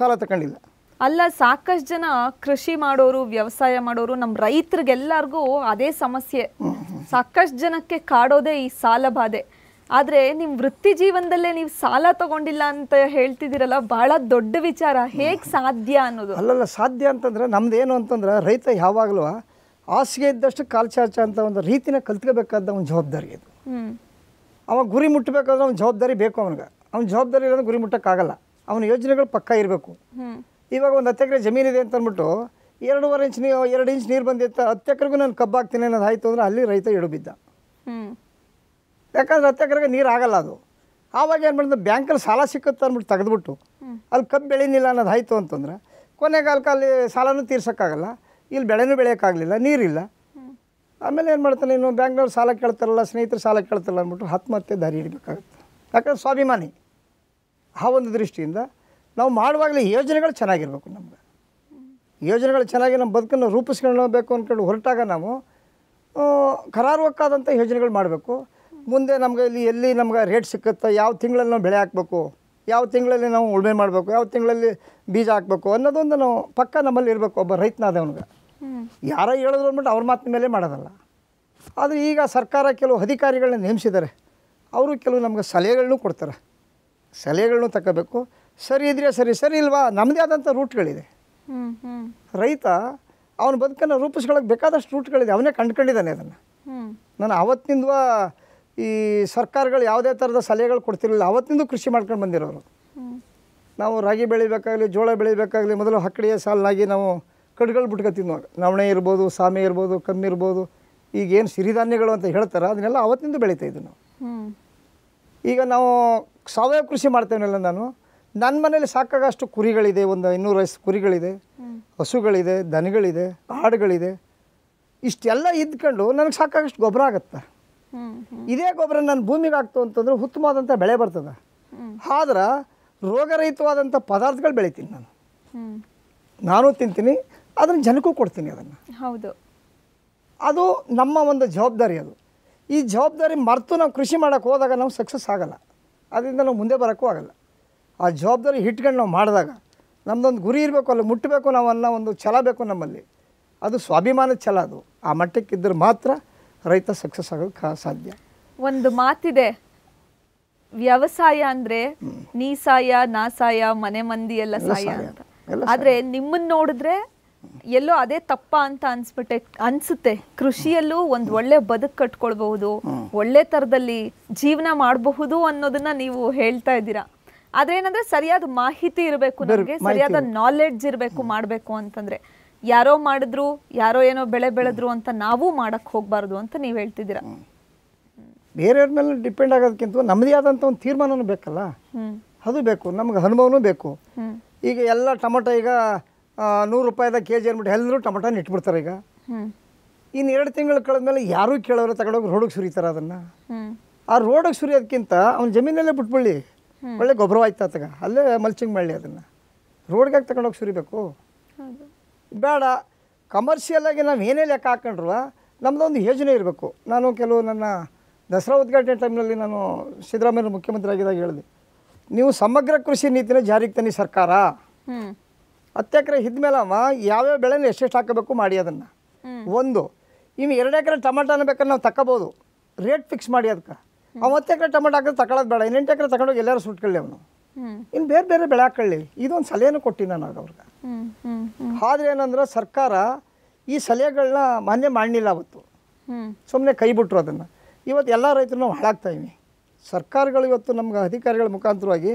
ಸಾಲ ತಗೊಂಡಿಲ್ಲ. ಅಲ್ಲ ಸಾಕಷ್ಟು ಜನ ಕೃಷಿ ಮಾಡೋರು ವ್ಯವಸಾಯ ಮಾಡೋರು ನಮ್ಮ ರೈತರಿಗೆಲ್ಲರಿಗೂ ಅದೇ ಸಮಸ್ಯೆ. ಸಾಕಷ್ಟು ಜನಕ್ಕೆ ಕಾಡೋದೇ ಈ ಸಾಲ ಬಾಧೆ. ಆದರೆ ನಿಮ್ಮ ವೃತ್ತಿ ಜೀವನದಲ್ಲೇ ನೀವು ಸಾಲ ತಗೊಂಡಿಲ್ಲ ಅಂತ ಹೇಳ್ತಿದ್ದೀರಲ್ಲ ಬಹಳ ದೊಡ್ಡ ವಿಚಾರ. ಹೇಗೆ ಸಾಧ್ಯ ಅನ್ನೋದು? ಅಲ್ಲಲ್ಲ ಸಾಧ್ಯ ಅಂತಂದ್ರೆ ನಮ್ದು ಏನು ಅಂತಂದ್ರೆ ರೈತ ಯಾವಾಗಲೂ ಹಾಸಿಗೆ ಇದ್ದಷ್ಟು ಕಾಲು ಚಾಚ ಅಂತ ಒಂದು ರೀತಿನ ಕಲ್ತ್ಕೋಬೇಕಾದ ಒಂದು ಜವಾಬ್ದಾರಿ ಇದು ಅವ ಗುರಿ ಮುಟ್ಟಬೇಕಾದ್ರೆ ಅವ್ನ ಜವಾಬ್ದಾರಿ ಬೇಕು ಅವನಿಗೆ. ಅವ್ನ ಜವಾಬ್ದಾರಿ ಇರೋದು ಗುರಿ ಮುಟ್ಟಕ್ಕಾಗಲ್ಲ. ಅವನ ಯೋಜನೆಗಳು ಪಕ್ಕ ಇರಬೇಕು. ಇವಾಗ ಒಂದು ಹತ್ತು ಎಕರೆ ಜಮೀನಿದೆ ಅಂತ ಅಂದ್ಬಿಟ್ಟು ಎರಡೂವರೆ ಇಂಚ್ ನೀವು ಎರಡು ಇಂಚ್ ನೀರು ಬಂದಿತ್ತು ಹತ್ತು ಎಕರೆಗೂ ನಾನು ಕಬ್ಬು ಹಾಕ್ತೀನಿ ಅನ್ನೋದು ಆಯಿತು ಅಂದರೆ ಅಲ್ಲಿ ರೈತ ಎಡುಬಿದ್ದ ಹ್ಮ್. ಯಾಕಂದ್ರೆ ಹತ್ತು ಎಕರೆಗೆ ನೀರು ಆಗಲ್ಲ ಅದು. ಆವಾಗ ಏನು ಮಾಡಿದ್ರೆ ಬ್ಯಾಂಕಲ್ಲಿ ಸಾಲ ಸಿಕ್ಕುತ್ತೆ ಅಂದ್ಬಿಟ್ಟು ತೆಗೆದುಬಿಟ್ಟು ಅಲ್ಲಿ ಕಬ್ಬು ಬೆಳೀನಿಲ್ಲ ಅನ್ನೋದು ಆಯಿತು ಅಂತಂದ್ರೆ ಕೊನೆಗಾಲಕ್ಕೆ ಅಲ್ಲಿ ಸಾಲನೂ ತೀರ್ಸೋಕ್ಕಾಗಲ್ಲ. ಇಲ್ಲಿ ಬೆಳೆನೂ ಬೆಳೆಯೋಕ್ಕಾಗಲಿಲ್ಲ ನೀರಿಲ್ಲ. ಆಮೇಲೆ ಏನು ಮಾಡ್ತಾನೆ ಇನ್ನು ಬ್ಯಾಂಕ್ನವ್ರು ಸಾಲ ಕೇಳ್ತಾರಲ್ಲ ಸ್ನೇಹಿತರು ಸಾಲ ಕೇಳ್ತಾರಲ್ಲ ಅಂದ್ಬಿಟ್ಟು ಆತ್ಮಹತ್ಯೆ ದಾರಿ ಹಿಡಬೇಕಾಗುತ್ತೆ. ಯಾಕಂದ್ರೆ ಸ್ವಾಭಿಮಾನಿ ಆ ಒಂದು ದೃಷ್ಟಿಯಿಂದ ನಾವು ಮಾಡುವಾಗಲೇ ಯೋಜನೆಗಳು ಚೆನ್ನಾಗಿರ್ಬೇಕು ನಮ್ಗೆ. ಯೋಜನೆಗಳು ಚೆನ್ನಾಗಿ ನಮ್ಮ ಬದುಕನ್ನು ರೂಪಿಸ್ಕೊಳ್ಬೇಕು ಅಂದ್ಕೊಂಡು ಹೊರಟಾಗ ನಾವು ಕರಾರುವಕ್ಕಾದಂಥ ಯೋಜನೆಗಳು ಮಾಡಬೇಕು. ಮುಂದೆ ನಮ್ಗೆ ಇಲ್ಲಿ ಎಲ್ಲಿ ನಮ್ಗೆ ರೇಟ್ ಸಿಕ್ಕುತ್ತೆ ಯಾವ ತಿಂಗಳಲ್ಲಿ ನಾವು ಬೆಳೆ ಹಾಕಬೇಕು ಯಾವ ತಿಂಗಳಲ್ಲಿ ನಾವು ಉಳುಮೆ ಮಾಡಬೇಕು ಯಾವ ತಿಂಗಳಲ್ಲಿ ಬೀಜ ಹಾಕಬೇಕು ಅನ್ನೋದೊಂದು ನಾವು ಪಕ್ಕ ನಮ್ಮಲ್ಲಿ ಇರಬೇಕು ಒಬ್ಬ ರೈತನಾದವನಿಗೆ. ಅವನಿಗೆ ಯಾರೋ ಹೇಳಿದ್ರು ಅಂದ್ಬಿಟ್ಟು ಅವ್ರ ಮಾತಿನ ಮೇಲೆ ಮಾಡೋದಲ್ಲ. ಆದರೆ ಈಗ ಸರ್ಕಾರ ಕೆಲವು ಅಧಿಕಾರಿಗಳನ್ನ ನೇಮಿಸಿದ್ದಾರೆ. ಅವರು ಕೆಲವು ನಮ್ಗೆ ಸಲಹೆಗಳನ್ನೂ ಕೊಡ್ತಾರೆ. ಸಲಹೆಗಳನ್ನೂ ತಗೋಬೇಕು. ಸರಿ ಇದ್ರೆ ಸರಿ ಸರಿ ಇಲ್ವಾ? ನಮ್ಮದೇ ಆದಂಥ ರೂಟ್ಗಳಿದೆ. ರೈತ ಅವನ ಬದುಕನ್ನು ರೂಪಿಸ್ಕೊಳ್ಳೋಕೆ ಬೇಕಾದಷ್ಟು ರೂಟ್ಗಳಿದೆ. ಅವನೇ ಕಂಡ್ಕೊಂಡಿದ್ದಾನೆ ಅದನ್ನು. ನಾನು ಆವತ್ತಿನಿಂದ ಈ ಸರ್ಕಾರಗಳು ಯಾವುದೇ ಥರದ ಸಲಹೆಗಳು ಕೊಡ್ತಿರಲಿಲ್ಲ. ಅವತ್ತಿಂದ ಕೃಷಿ ಮಾಡ್ಕೊಂಡು ಬಂದಿರೋರು. ನಾವು ರಾಗಿ ಬೆಳಿಬೇಕಾಗಲಿ ಜೋಳ ಬೆಳಿಬೇಕಾಗಲಿ ಮೊದಲು ಹಕ್ಕಡಿಯ ಸಾಲಾಗಿ ನಾವು ಕಡ್ಗಳು ಬಿಟ್ಕೊತಿದ್ವಿ ನಾವು ನವಣೆ ಇರ್ಬೋದು ಸಾಮೆ ಇರ್ಬೋದು ಕಮ್ಮಿ ಇರ್ಬೋದು. ಈಗೇನು ಸಿರಿಧಾನ್ಯಗಳು ಅಂತ ಹೇಳ್ತಾರೆ ಅದನ್ನೆಲ್ಲ ಅವತ್ತಿಂದ ಬೆಳೀತಾ ಇದ್ವಿ ನಾವು. ಈಗ ನಾವು ಸಾವಯವ ಕೃಷಿ ಮಾಡ್ತೇವನಲ್ಲ ನಾನು. ನನ್ನ ಮನೇಲಿ ಸಾಕಾಗಷ್ಟು ಕುರಿಗಳಿದೆ ಒಂದು ಇನ್ನೂರೈವತ್ತು ಕುರಿಗಳಿದೆ ಹಸುಗಳಿದೆ ದನಗಳಿದೆ ಆಡುಗಳಿದೆ ಇಷ್ಟೆಲ್ಲ ಇದ್ಕೊಂಡು ನನಗೆ ಸಾಕಾಗಷ್ಟು ಗೊಬ್ಬರ ಆಗುತ್ತೆ. ಇದೇ ಗೊಬ್ಬರ ನನ್ನ ಭೂಮಿಗೆ ಆಗ್ತು ಅಂತಂದ್ರೆ ಉತ್ತಮವಾದಂಥ ಬೆಳೆ ಬರ್ತದೆ. ಆದ್ರೆ ರೋಗರಹಿತವಾದಂಥ ಪದಾರ್ಥಗಳು ಬೆಳಿತೀನಿ ನಾನು. ನಾನು ತಿಂತೀನಿ ಅದನ್ನು ಜನಕ್ಕೂ ಕೊಡ್ತೀನಿ ಅದನ್ನು. ಹೌದು. ಅದು ನಮ್ಮ ಒಂದು ಜವಾಬ್ದಾರಿ ಅದು. ಈ ಜವಾಬ್ದಾರಿ ಮರೆತು ನಾವು ಕೃಷಿ ಮಾಡೋಕ್ಕೆ ಹೋದಾಗ ನಾವು ಸಕ್ಸಸ್ ಆಗಲ್ಲ. ಅದರಿಂದ ನಾವು ಮುಂದೆ ಬರೋಕ್ಕೂ ಆಗಲ್ಲ. ಆ ಜವಾಬ್ದಾರಿ ಹಿಟ್ಕೊಂಡು ನಾವು ಮಾಡಿದಾಗ ನಮ್ಮದೊಂದು ಗುರಿ ಇರಬೇಕು ಅಲ್ಲಿ ಮುಟ್ಟಬೇಕು ನಾವು ಅನ್ನೋ ಒಂದು ಛಲ ಬೇಕು ನಮ್ಮಲ್ಲಿ. ಅದು ಸ್ವಾಭಿಮಾನದ ಛಲ ಅದು. ಆ ಮಟ್ಟಕ್ಕಿದ್ದರೆ ಮಾತ್ರ ರೈತ ಸಕ್ಸಸ್ ಆಗೋಕ್ಕೆ ಸಾಧ್ಯ. ಒಂದು ಮಾತಿದೆ. ವ್ಯವಸಾಯ ಅಂದ್ರೆ ನೀ ಸಾಯ ನಾ ಸಾಯ ಮನೆ ಮಂದಿ ಎಲ್ಲ ಸಾಯ ಅಂತ. ಆದ್ರೆ ನಿಮ್ಮನ್ನ ನೋಡಿದ್ರೆ ಎಲ್ಲೋ ಅದೇ ತಪ್ಪ ಅಂತ ಅನ್ಸ್ಬಿಟ್ಟೆ ಅನ್ಸುತ್ತೆ. ಕೃಷಿಯಲ್ಲೂ ಒಂದ್ ಒಳ್ಳೆ ಬದುಕ್ ಕಟ್ಕೊಳ್ಬಹುದು ಒಳ್ಳೆ ತರದಲ್ಲಿ ಜೀವನ ಮಾಡಬಹುದು ಅನ್ನೋದನ್ನ ನೀವು ಹೇಳ್ತಾ ಇದ್ದೀರಾ? ಆದ್ರೆ ಏನಂದ್ರೆ ಸರಿಯಾದ ಮಾಹಿತಿ ಇರಬೇಕು ನಮಗೆ ಸರಿಯಾದ ನಾಲೆಡ್ಜ್ ಇರಬೇಕು ಮಾಡಬೇಕು ಅಂತಂದ್ರೆ. ಯಾರೋ ಮಾಡಿದ್ರು ಯಾರೋ ಏನೋ ಬೆಳೆ ಬೆಳೆದ್ರು ಅಂತ ನಾವು ಮಾಡಕ್ ಹೋಗ್ಬಾರ್ದು ಅಂತ ನೀವ್ ಹೇಳ್ತಿದ್ದೀರಾ? ಬೇರೆಯವ್ರ ಮೇಲೆ ಡಿಪೆಂಡ್ ಆಗೋದಕ್ಕಿಂತ ನಮ್ಮದೇ ಆದಂತ ಒಂದು ತೀರ್ಮಾನನೂ ಬೇಕಲ್ಲ? ಅದು ಬೇಕು ನಮ್ಗೆ ಅನುಭವನೂ ಬೇಕು. ಈಗ ಎಲ್ಲ ಟೊಮೊಟೊ ಈಗ ನೂರು ರೂಪಾಯಿದ ಕೆ ಜಿ ಅಂದ್ಬಿಟ್ಟು ಎಲ್ಲರೂ ಟೊಮಟೊನ ಇಟ್ಬಿಡ್ತಾರೆ ಈಗ. ಇನ್ನು ಎರಡು ತಿಂಗಳು ಕಳೆದ್ಮೇಲೆ ಯಾರೂ ಕೇಳೋರು ತಗೊಂಡೋಗಿ ರೋಡಿಗೆ ಸುರಿತಾರೆ ಅದನ್ನು. ಆ ರೋಡಿಗೆ ಸುರಿಯೋದಕ್ಕಿಂತ ಅವ್ನ ಜಮೀನಲ್ಲೇ ಬಿಟ್ಬಿಡ್ಲಿ. ಒಳ್ಳೆ ಗೊಬ್ಬರ ಆಯ್ತು ಆತಗ ಅಲ್ಲೇ ಮಲ್ಚಿಂಗ್ ಮಾಡಲಿ ಅದನ್ನು. ರೋಡ್ಗೆ ತಗೊಂಡೋಗಿ ಸುರಿಬೇಕು. ಬೇಡ. ಕಮರ್ಷಿಯಲ್ಲಾಗಿ ನಾವು ಏನೇ ಲೆಕ್ಕ ಹಾಕೊಂಡ್ರು ನಮ್ಮದೊಂದು ಯೋಜನೆ ಇರಬೇಕು. ನಾನು ಕೆಲವು ನನ್ನ ದಸರಾ ಉದ್ಘಾಟನೆ ಟೈಮ್ನಲ್ಲಿ ನಾನು ಸಿದ್ದರಾಮಯ್ಯ ಮುಖ್ಯಮಂತ್ರಿ ಆಗಿದ್ದಾಗ ಹೇಳಿದೆ. ನೀವು ಸಮಗ್ರ ಕೃಷಿ ನೀತಿನ ಜಾರಿಗೆ ತನ್ನಿ ಸರ್ಕಾರ. ಹತ್ತು ಎಕರೆ ಇದ್ಮೇಲೆ ಅವ ಯಾವ್ಯಾವ ಬೆಳೆನ ಎಷ್ಟೆಷ್ಟು ಹಾಕಬೇಕು ಮಾಡಿ ಅದನ್ನು? ಒಂದು ಇನ್ನು ಎರಡು ಎಕರೆ ಟೊಮೆಟೊನ ಬೇಕಾದ್ರೆ ನಾವು ತಗೋಬೋದು ರೇಟ್ ಫಿಕ್ಸ್ ಮಾಡಿ ಅದಕ್ಕೆ ಅವ ಹತ್ತು ಎಕರೆ ಟೊಮೆಟೊ ಹಾಕಿದ್ರೆ ತಗೊಳ್ಳೋದು ಬೇಡ. ಇನ್ನೆಂಟು ಎಕರೆ ತಗೊಂಡೋಗಿ ಎಲ್ಲರೂ ಸುಟ್ಕೊಳ್ಳಿ ಅವನು. ಇನ್ನು ಬೇರೆ ಬೇರೆ ಬೆಳೆ ಹಾಕೊಳ್ಳಿ. ಇದೊಂದು ಸಲಹೆನೂ ಕೊಟ್ಟಿನಿ ನಾನು ಅವ್ರಿಗೆ. ಆದ್ರೆ ಏನಂದ್ರೆ ಸರ್ಕಾರ ಈ ಸಲಹೆಗಳನ್ನ ಮಾನ್ಯ ಮಾಡಲಿಲ್ಲ ಅವತ್ತು. ಸುಮ್ಮನೆ ಕೈ ಬಿಟ್ರು ಅದನ್ನು. ಇವತ್ತು ಎಲ್ಲ ರೈತರು ನಾವು ಹಾಳಾಗ್ತಾ ಇವಿ. ಸರ್ಕಾರಗಳು ಇವತ್ತು ನಮ್ಗೆ ಅಧಿಕಾರಿಗಳ ಮುಖಾಂತರವಾಗಿ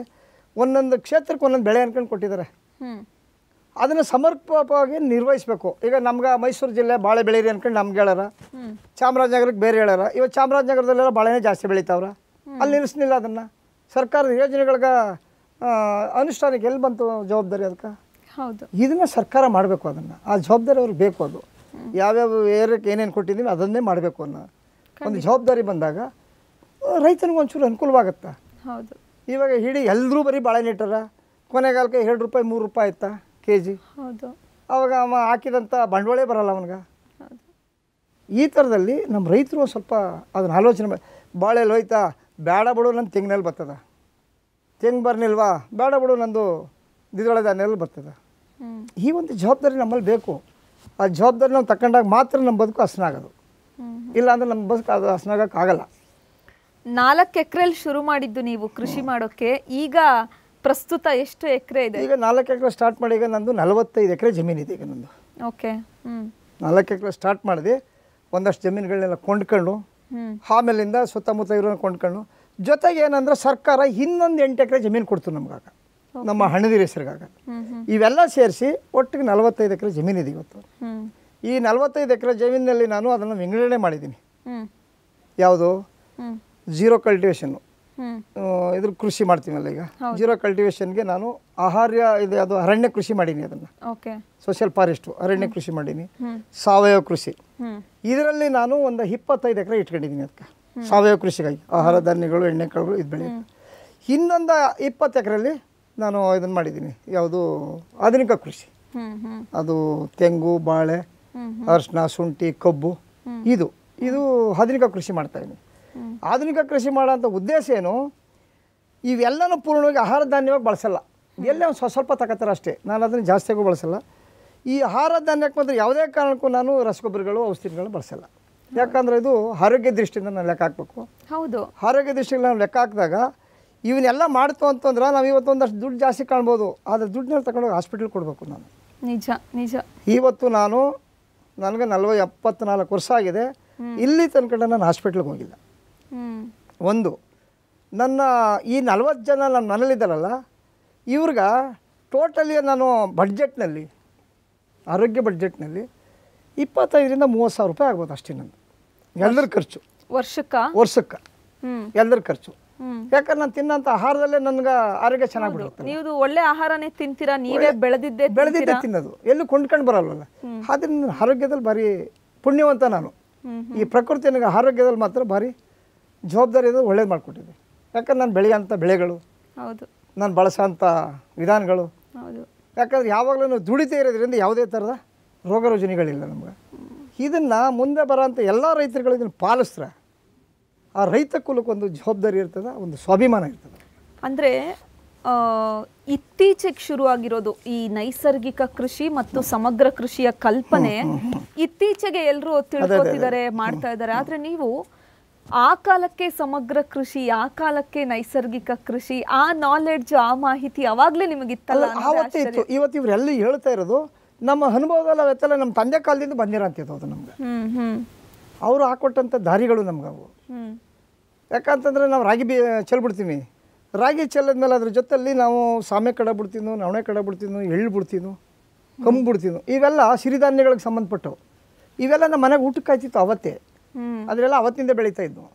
ಒಂದೊಂದು ಕ್ಷೇತ್ರಕ್ಕೆ ಒಂದೊಂದು ಬೆಳೆ ಅನ್ಕೊಂಡು ಕೊಟ್ಟಿದ್ದಾರೆ ಅದನ್ನು ಸಮರ್ಪಕವಾಗಿ ನಿರ್ವಹಿಸಬೇಕು. ಈಗ ನಮ್ಗೆ ಮೈಸೂರು ಜಿಲ್ಲೆ ಬಾಳೆ ಬೆಳೀರಿ ಅನ್ಕೊಂಡು ನಮ್ಗೆ ಹೇಳಾರ ಚಾಮರಾಜನಗರಕ್ಕೆ ಬೇರೆ ಹೇಳಾರ ಇವಾಗ ಚಾಮರಾಜನಗರದಲ್ಲೆಲ್ಲ ಬಾಳೆನೇ ಜಾಸ್ತಿ ಬೆಳೀತಾವ್ರ. ಅಲ್ಲಿ ನಿಲ್ಲಿಸ್ಲಿಲ್ಲ ಅದನ್ನು. ಸರ್ಕಾರದ ಯೋಜನೆಗಳಿಗೆ ಅನುಷ್ಠಾನಕ್ಕೆ ಎಲ್ಲಿ ಬಂತು ಜವಾಬ್ದಾರಿ ಅದಕ್ಕೆ ಹೌದು. ಇದನ್ನು ಸರ್ಕಾರ ಮಾಡಬೇಕು ಅದನ್ನು. ಆ ಜವಾಬ್ದಾರಿ ಅವ್ರಿಗೆ ಬೇಕು ಅದು. ಯಾವ್ಯಾವ ಏರಿಯಾಕ್ಕೆ ಏನೇನು ಕೊಟ್ಟಿದ್ದೀವಿ ಅದನ್ನೇ ಮಾಡಬೇಕು ಅನ್ನೋ ಒಂದು ಜವಾಬ್ದಾರಿ ಬಂದಾಗ ರೈತನಿಗೆ ಒಂಚೂರು ಅನುಕೂಲವಾಗುತ್ತೆ? ಹೌದು. ಇವಾಗ ಹಿಡಿ ಎಲ್ಲರೂ ಬರೀ ಬಾಳೆ ನೆಟ್ಟಾರ ಕೊನೆಗಾಲಕ್ಕೆ ಎರಡು ರೂಪಾಯಿ ಮೂರು ರೂಪಾಯಿ ಆಯ್ತಾ? ಕೆ ಜಿ ಹೌದು. ಅವಾಗ ಅವ ಹಾಕಿದಂಥ ಬಂಡವಾಳೇ ಬರಲ್ಲ ಅವನಿಗೆ. ಈ ಥರದಲ್ಲಿ ನಮ್ಮ ರೈತರು ಸ್ವಲ್ಪ ಅದನ್ನು ಆಲೋಚನೆ ಮಾಡಿ ಬಾಳೆಲ್ಲಿ ಹೋಯ್ತಾ ಬೇಡ ಬಿಡು ನನ್ನ ತೆಂಗಿನಲ್ಲಿ ಬರ್ತದ. ತೆಂಗು ಬರ್ನಿಲ್ವಾ ಬೇಡ ಬಿಡು ನಂದು ದಿದೊಳೆ ಧಾನ್ಯಲ್ಲಿ ಬರ್ತದೆ. ಈ ಒಂದು ಜವಾಬ್ದಾರಿ ನಮ್ಮಲ್ಲಿ ಬೇಕು. ಆ ಜವಾಬ್ದಾರಿ ನಾವು ತಕೊಂಡಾಗ ಮಾತ್ರ ನಮ್ಮ ಬದುಕು ಹಸನ ಆಗೋದು. ಇಲ್ಲಾಂದ್ರೆ ನಮ್ಮ ಬದುಕು ಅದು ಹಸನಾಗಕ್ಕಾಗಲ್ಲ ನಾಲ್ಕು ಎಕರೆಲಿ ಶುರು ಮಾಡಿದ್ದು ನೀವು ಕೃಷಿ ಮಾಡೋಕ್ಕೆ ಈಗ ಪ್ರಸ್ತುತ ಎಷ್ಟು ಎಕರೆ ಇದೆ? ಈಗ ನಾಲ್ಕು ಎಕರೆ ಸ್ಟಾರ್ಟ್ ಮಾಡಿ ಈಗ ನಂದು ನಲವತ್ತೈದು ಎಕರೆ ಜಮೀನಿದೆ ಈಗ ನಂದು. ಓಕೆ ನಾಲ್ಕು ಎಕರೆ ಸ್ಟಾರ್ಟ್ ಮಾಡಿದೆ ಒಂದಷ್ಟು ಜಮೀನುಗಳನ್ನೆಲ್ಲ ಕೊಂಡ್ಕೊಂಡು ಆಮೇಲಿಂದ ಸುತ್ತಮುತ್ತ ಇರೋ ಕೊಂಡ್ಕೊಂಡು ಜೊತೆಗೆ ಏನಂದ್ರೆ ಸರ್ಕಾರ ಇನ್ನೊಂದು ಎಂಟು ಎಕರೆ ಜಮೀನು ಕೊಡ್ತು ನಮ್ಗಾಗ ನಮ್ಮ ಹಣದಿರ ಹೆಸರಿಗಾಗ. ಇವೆಲ್ಲ ಸೇರಿಸಿ ಒಟ್ಟಿಗೆ ನಲವತ್ತೈದು ಎಕರೆ ಜಮೀನಿದೆ ಇವತ್ತು. ಹ್ಮ್. ಈ ನಲವತ್ತೈದು ಎಕರೆ ಜಮೀನಿನಲ್ಲಿ ನಾನು ಅದನ್ನು ವಿಂಗಡಣೆ ಮಾಡಿದ್ದೀನಿ. ಯಾವುದು? ಜೀರೋ ಕಲ್ಟಿವೇಷನ್ನು ಇದ್ರ ಕೃಷಿ ಮಾಡ್ತೀನಲ್ಲ ಈಗ. ಜೀರೋ ಕಲ್ಟಿವೇಷನ್ಗೆ ನಾನು ಆಹಾರ್ಯ ಇದೆ ಅದು ಅರಣ್ಯ ಕೃಷಿ ಮಾಡೀನಿ ಅದನ್ನು. ಸೋಷಿಯಲ್ ಫಾರೆಸ್ಟು ಅರಣ್ಯ ಕೃಷಿ ಮಾಡೀನಿ. ಸಾವಯವ ಕೃಷಿ. ಇದರಲ್ಲಿ ನಾನು ಒಂದು ಇಪ್ಪತ್ತೈದು ಎಕರೆ ಇಟ್ಕೊಂಡಿದ್ದೀನಿ ಅದಕ್ಕೆ. ಸಾವಯವ ಕೃಷಿಗಾಗಿ. ಆಹಾರ ಧಾನ್ಯಗಳು ಎಣ್ಣೆಕಾಳುಗಳು ಇದು ಬೆಳೆ. ಇನ್ನೊಂದು ಇಪ್ಪತ್ತು ಎಕರೆಯಲ್ಲಿ ನಾನು ಇದನ್ನು ಮಾಡಿದ್ದೀನಿ. ಯಾವುದು ಆಧುನಿಕ ಕೃಷಿ. ಅದು ತೆಂಗು ಬಾಳೆ ಅರಿಶಿನ ಶುಂಠಿ ಕಬ್ಬು ಇದು. ಇದು ಆಧುನಿಕ ಕೃಷಿ ಮಾಡ್ತಾ ಇದ್ದೀನಿ. ಆಧುನಿಕ ಕೃಷಿ ಮಾಡೋಂಥ ಉದ್ದೇಶ ಏನು? ಇವೆಲ್ಲನೂ ಪೂರ್ಣವಾಗಿ ಆಹಾರ ಧಾನ್ಯವಾಗಿ ಬಳಸಲ್ಲ. ಎಲ್ಲೇ ಒಂದು ಸ್ವಲ್ಪ ಸ್ವಲ್ಪ ತಗೋತಾರೆ ಅಷ್ಟೇ. ನಾನು ಅದನ್ನು ಜಾಸ್ತಿಯಾಗೂ ಬಳಸಲ್ಲ. ಈ ಆಹಾರ ಧಾನ್ಯಕ್ಕೆ ಮಾತ್ರ ಯಾವುದೇ ಕಾರಣಕ್ಕೂ ನಾನು ರಸಗೊಬ್ಬರಗಳು ಔಷಧಿಗಳು ಬಳಸಲ್ಲ. ಯಾಕಂದರೆ ಇದು ಆರೋಗ್ಯ ದೃಷ್ಟಿಯಿಂದ ನಾನು ಲೆಕ್ಕ ಹಾಕಬೇಕು. ಹೌದು. ಆರೋಗ್ಯ ದೃಷ್ಟಿಯಲ್ಲಿ ನಾನು ಲೆಕ್ಕ ಹಾಕಿದಾಗ ಇವನ್ನೆಲ್ಲ ಮಾಡ್ತು ಅಂತಂದ್ರೆ ನಾವು ಇವತ್ತು ಒಂದಷ್ಟು ದುಡ್ಡು ಜಾಸ್ತಿ ಕಾಣ್ಬೋದು. ಆದರೆ ದುಡ್ಡನ್ನ ತಗೊಂಡೋಗಿ ಹಾಸ್ಪಿಟ್ಲ್ ಕೊಡಬೇಕು ನಾನು. ನಿಜ ನಿಜ. ಇವತ್ತು ನಾನು ನನಗೆ ನಲ್ವ ಎಪ್ಪತ್ನಾಲ್ಕು ವರ್ಷ ಆಗಿದೆ. ಇಲ್ಲಿ ತನಕ ನಾನು ಹಾಸ್ಪಿಟ್ಲಿಗೆ ಹೋಗಿಲ್ಲ. ಒಂದು. ನನ್ನ ಈ ನಲ್ವತ್ತು ಜನ ನನ್ನ ಮನೇಲಿದ್ದಾರಲ್ಲ ಇವ್ರಿಗೆ ಟೋಟಲಿ ನಾನು ಬಡ್ಜೆಟ್ನಲ್ಲಿ ಆರೋಗ್ಯ ಬಡ್ಜೆಟ್ನಲ್ಲಿ ಇಪ್ಪತ್ತೈದರಿಂದ ಮೂವತ್ತು ಸಾವಿರ ರೂಪಾಯಿ ಆಗ್ಬೋದು ಅಷ್ಟೇ ನನ್ನ ಎಲ್ಲರ ಖರ್ಚು. ವರ್ಷಕ್ಕ? ವರ್ಷಕ್ಕೆ. ಎಲ್ಲರ ಖರ್ಚು. ಯಾಕಂದ್ರೆ ನಾನು ತಿನ್ನಂತ ಆಹಾರದಲ್ಲೇ ನನಗೆ ಆರೋಗ್ಯ ಚೆನ್ನಾಗಿ ಬಿಡುತ್ತೆ. ನೀವು ಒಳ್ಳೆ ಆಹಾರನೇ ತಿಂತೀರಾ? ನೀವೇ ಬೆಳೆದಿದ್ದೆ ಬೆಳೆದಿದ್ದೆ ತಿನ್ನೋದು. ಎಲ್ಲೂ ಕೊಂಡ್ಕೊಂಡು ಬರಲ್ವಲ್ಲ. ಆದ್ರೆ ನನ್ನ ಆರೋಗ್ಯದಲ್ಲಿ ಭಾರಿ ಪುಣ್ಯವಂತ ನಾನು. ಈ ಪ್ರಕೃತಿ ನನಗೆ ಆರೋಗ್ಯದಲ್ಲಿ ಮಾತ್ರ ಭಾರಿ ಜವಾಬ್ದಾರಿ ಅದು ಒಳ್ಳೇದು ಮಾಡಿಕೊಟ್ಟಿದೆ. ಯಾಕಂದ್ರೆ ನಾನು ಬೆಳೆಯೋಂಥ ಬೆಳೆಗಳು ಹೌದು. ನಾನು ಬಳಸೋಂಥ ವಿಧಾನಗಳು. ಹೌದು. ಯಾಕಂದ್ರೆ ಯಾವಾಗಲೂ ನಾವು ದುಡಿತಾ ಇರೋದ್ರಿಂದ ಯಾವುದೇ ಥರದ ರೋಗ ರುಜಿನಿಗಳಿಲ್ಲ ನಮ್ಗೆ. ಇದನ್ನು ಮುಂದೆ ಬರೋಂಥ ಎಲ್ಲ ರೈತರುಗಳು ಇದನ್ನು ಪಾಲಿಸ್ತಾರೆ ಆ ರೈತ ಕುಲಕ್ಕೊಂದು ಜವಾಬ್ದಾರಿ ಇರ್ತದೆ ಒಂದು ಸ್ವಾಭಿಮಾನ ಇರ್ತದೆ. ಅಂದರೆ ಇತ್ತೀಚೆಗೆ ಶುರುವಾಗಿರೋದು ಈ ನೈಸರ್ಗಿಕ ಕೃಷಿ ಮತ್ತು ಸಮಗ್ರ ಕೃಷಿಯ ಕಲ್ಪನೆ ಇತ್ತೀಚೆಗೆ ಎಲ್ಲರೂ ತಿಳ್ಕೊತಿದ್ದಾರೆ ಮಾಡ್ತಾ ಇದ್ದಾರೆ. ಆದರೆ ನೀವು ಆ ಕಾಲಕ್ಕೆ ಸಮಗ್ರ ಕೃಷಿ ಆ ಕಾಲಕ್ಕೆ ನೈಸರ್ಗಿಕ ಕೃಷಿ ಆ ನಾಲೆಡ್ಜ್ ಆ ಮಾಹಿತಿ ಅವಾಗ್ಲೇ ನಿಮಗಿತ್ತಲ್ಲ ಆವತ್ತೇ ಇತ್ತು. ಇವತ್ತು ಇವರೆಲ್ಲ ಹೇಳ್ತಾ ಇರೋದು ನಮ್ಮ ಅನುಭವದಲ್ಲಿ ಅವತ್ತೆಲ್ಲ ನಮ್ಮ ತಂದೆ ಕಾಲದಿಂದ ಬಂದಿರೋಂಥದ್ದು ಅದು ನಮ್ಗೆ. ಅವರು ಹಾಕೊಟ್ಟಂಥ ದಾರಿಗಳು ನಮ್ಗೆ ಅವು. ಯಾಕಂತಂದ್ರೆ ನಾವು ರಾಗಿ ಬಿ ಚೆಲ್ಬಿಡ್ತೀವಿ ರಾಗಿ ಚೆಲ್ಲದ್ಮೇಲೆ ಅದ್ರ ಜೊತೆಯಲ್ಲಿ ನಾವು ಸಾಮೆ ಕಡ ಬಿಡ್ತೀನೋ ನವಣೆ ಕಡ ಬಿಡ್ತೀನೋ ಎಳ್ಳು ಬಿಡ್ತೀನೋ ಕಂಬು ಬಿಡ್ತೀನೋ ಇವೆಲ್ಲ ಸಿರಿಧಾನ್ಯಗಳಿಗೆ ಸಂಬಂಧಪಟ್ಟವು. ಇವೆಲ್ಲ ನಮ್ಮ ಮನೆಗೆ ಊಟಕ್ಕೆ ಆಯ್ತಿತ್ತು ಅವತ್ತೇ. ಅದರೆಲ್ಲ ಅವತ್ತಿಂದ ಬೆಳೀತಾ ಇದ್ವು.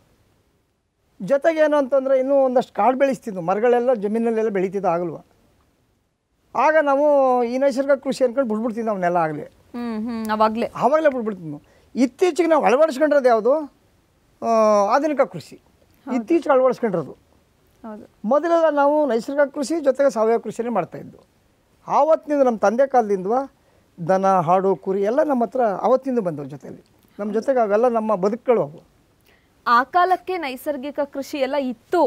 ಜೊತೆಗೆ ಏನು ಅಂತಂದರೆ ಇನ್ನೂ ಒಂದಷ್ಟು ಕಾಡು ಬೆಳೆಸ್ತಿದ್ವು. ಮರಗಳೆಲ್ಲ ಜಮೀನಲ್ಲೆಲ್ಲ ಬೆಳೀತಿದ್ದು ಆಗಲ್ವ? ಆಗ ನಾವು ಈ ನೈಸರ್ಗಿಕ ಕೃಷಿ ಅನ್ಕೊಂಡು ಬಿಡ್ಬಿಡ್ತಿದ್ವಿ ಅವನ್ನೆಲ್ಲ ಆಗಲಿ. ಅವಾಗ್ಲೇ. ಆವಾಗಲೇ ಬಿಡ್ಬಿಡ್ತಿದ್ವು ಇತ್ತೀಚೆಗೆ ನಾವು ಅಳವಡಿಸ್ಕೊಂಡಿರೋದು ಯಾವುದು? ಆಧುನಿಕ ಕೃಷಿ. ಇತ್ತೀಚೆಗೆ ಅಳವಡಿಸ್ಕೊಂಡಿರೋದು. ಮೊದಲೆಲ್ಲ ನಾವು ನೈಸರ್ಗಿಕ ಕೃಷಿ ಜೊತೆಗೆ ಸಾವಯವ ಕೃಷಿನೇ ಮಾಡ್ತಾಯಿದ್ವು ಆವತ್ತಿನಿಂದ ನಮ್ಮ ತಂದೆ ಕಾಲದಿಂದ ದನ ಹಾಡು ಕುರಿ ಎಲ್ಲ ನಮ್ಮ ಹತ್ರ ಆವತ್ತಿಂದ ಬಂದವು ಜೊತೆಯಲ್ಲಿ ನಮ್ಮ ಜೊತೆಗೆ ಅವೆಲ್ಲ ನಮ್ಮ ಬದುಕುಗಳು ಅವು. ಆ ಕಾಲಕ್ಕೆ ನೈಸರ್ಗಿಕ ಕೃಷಿ ಎಲ್ಲ ಇತ್ತು.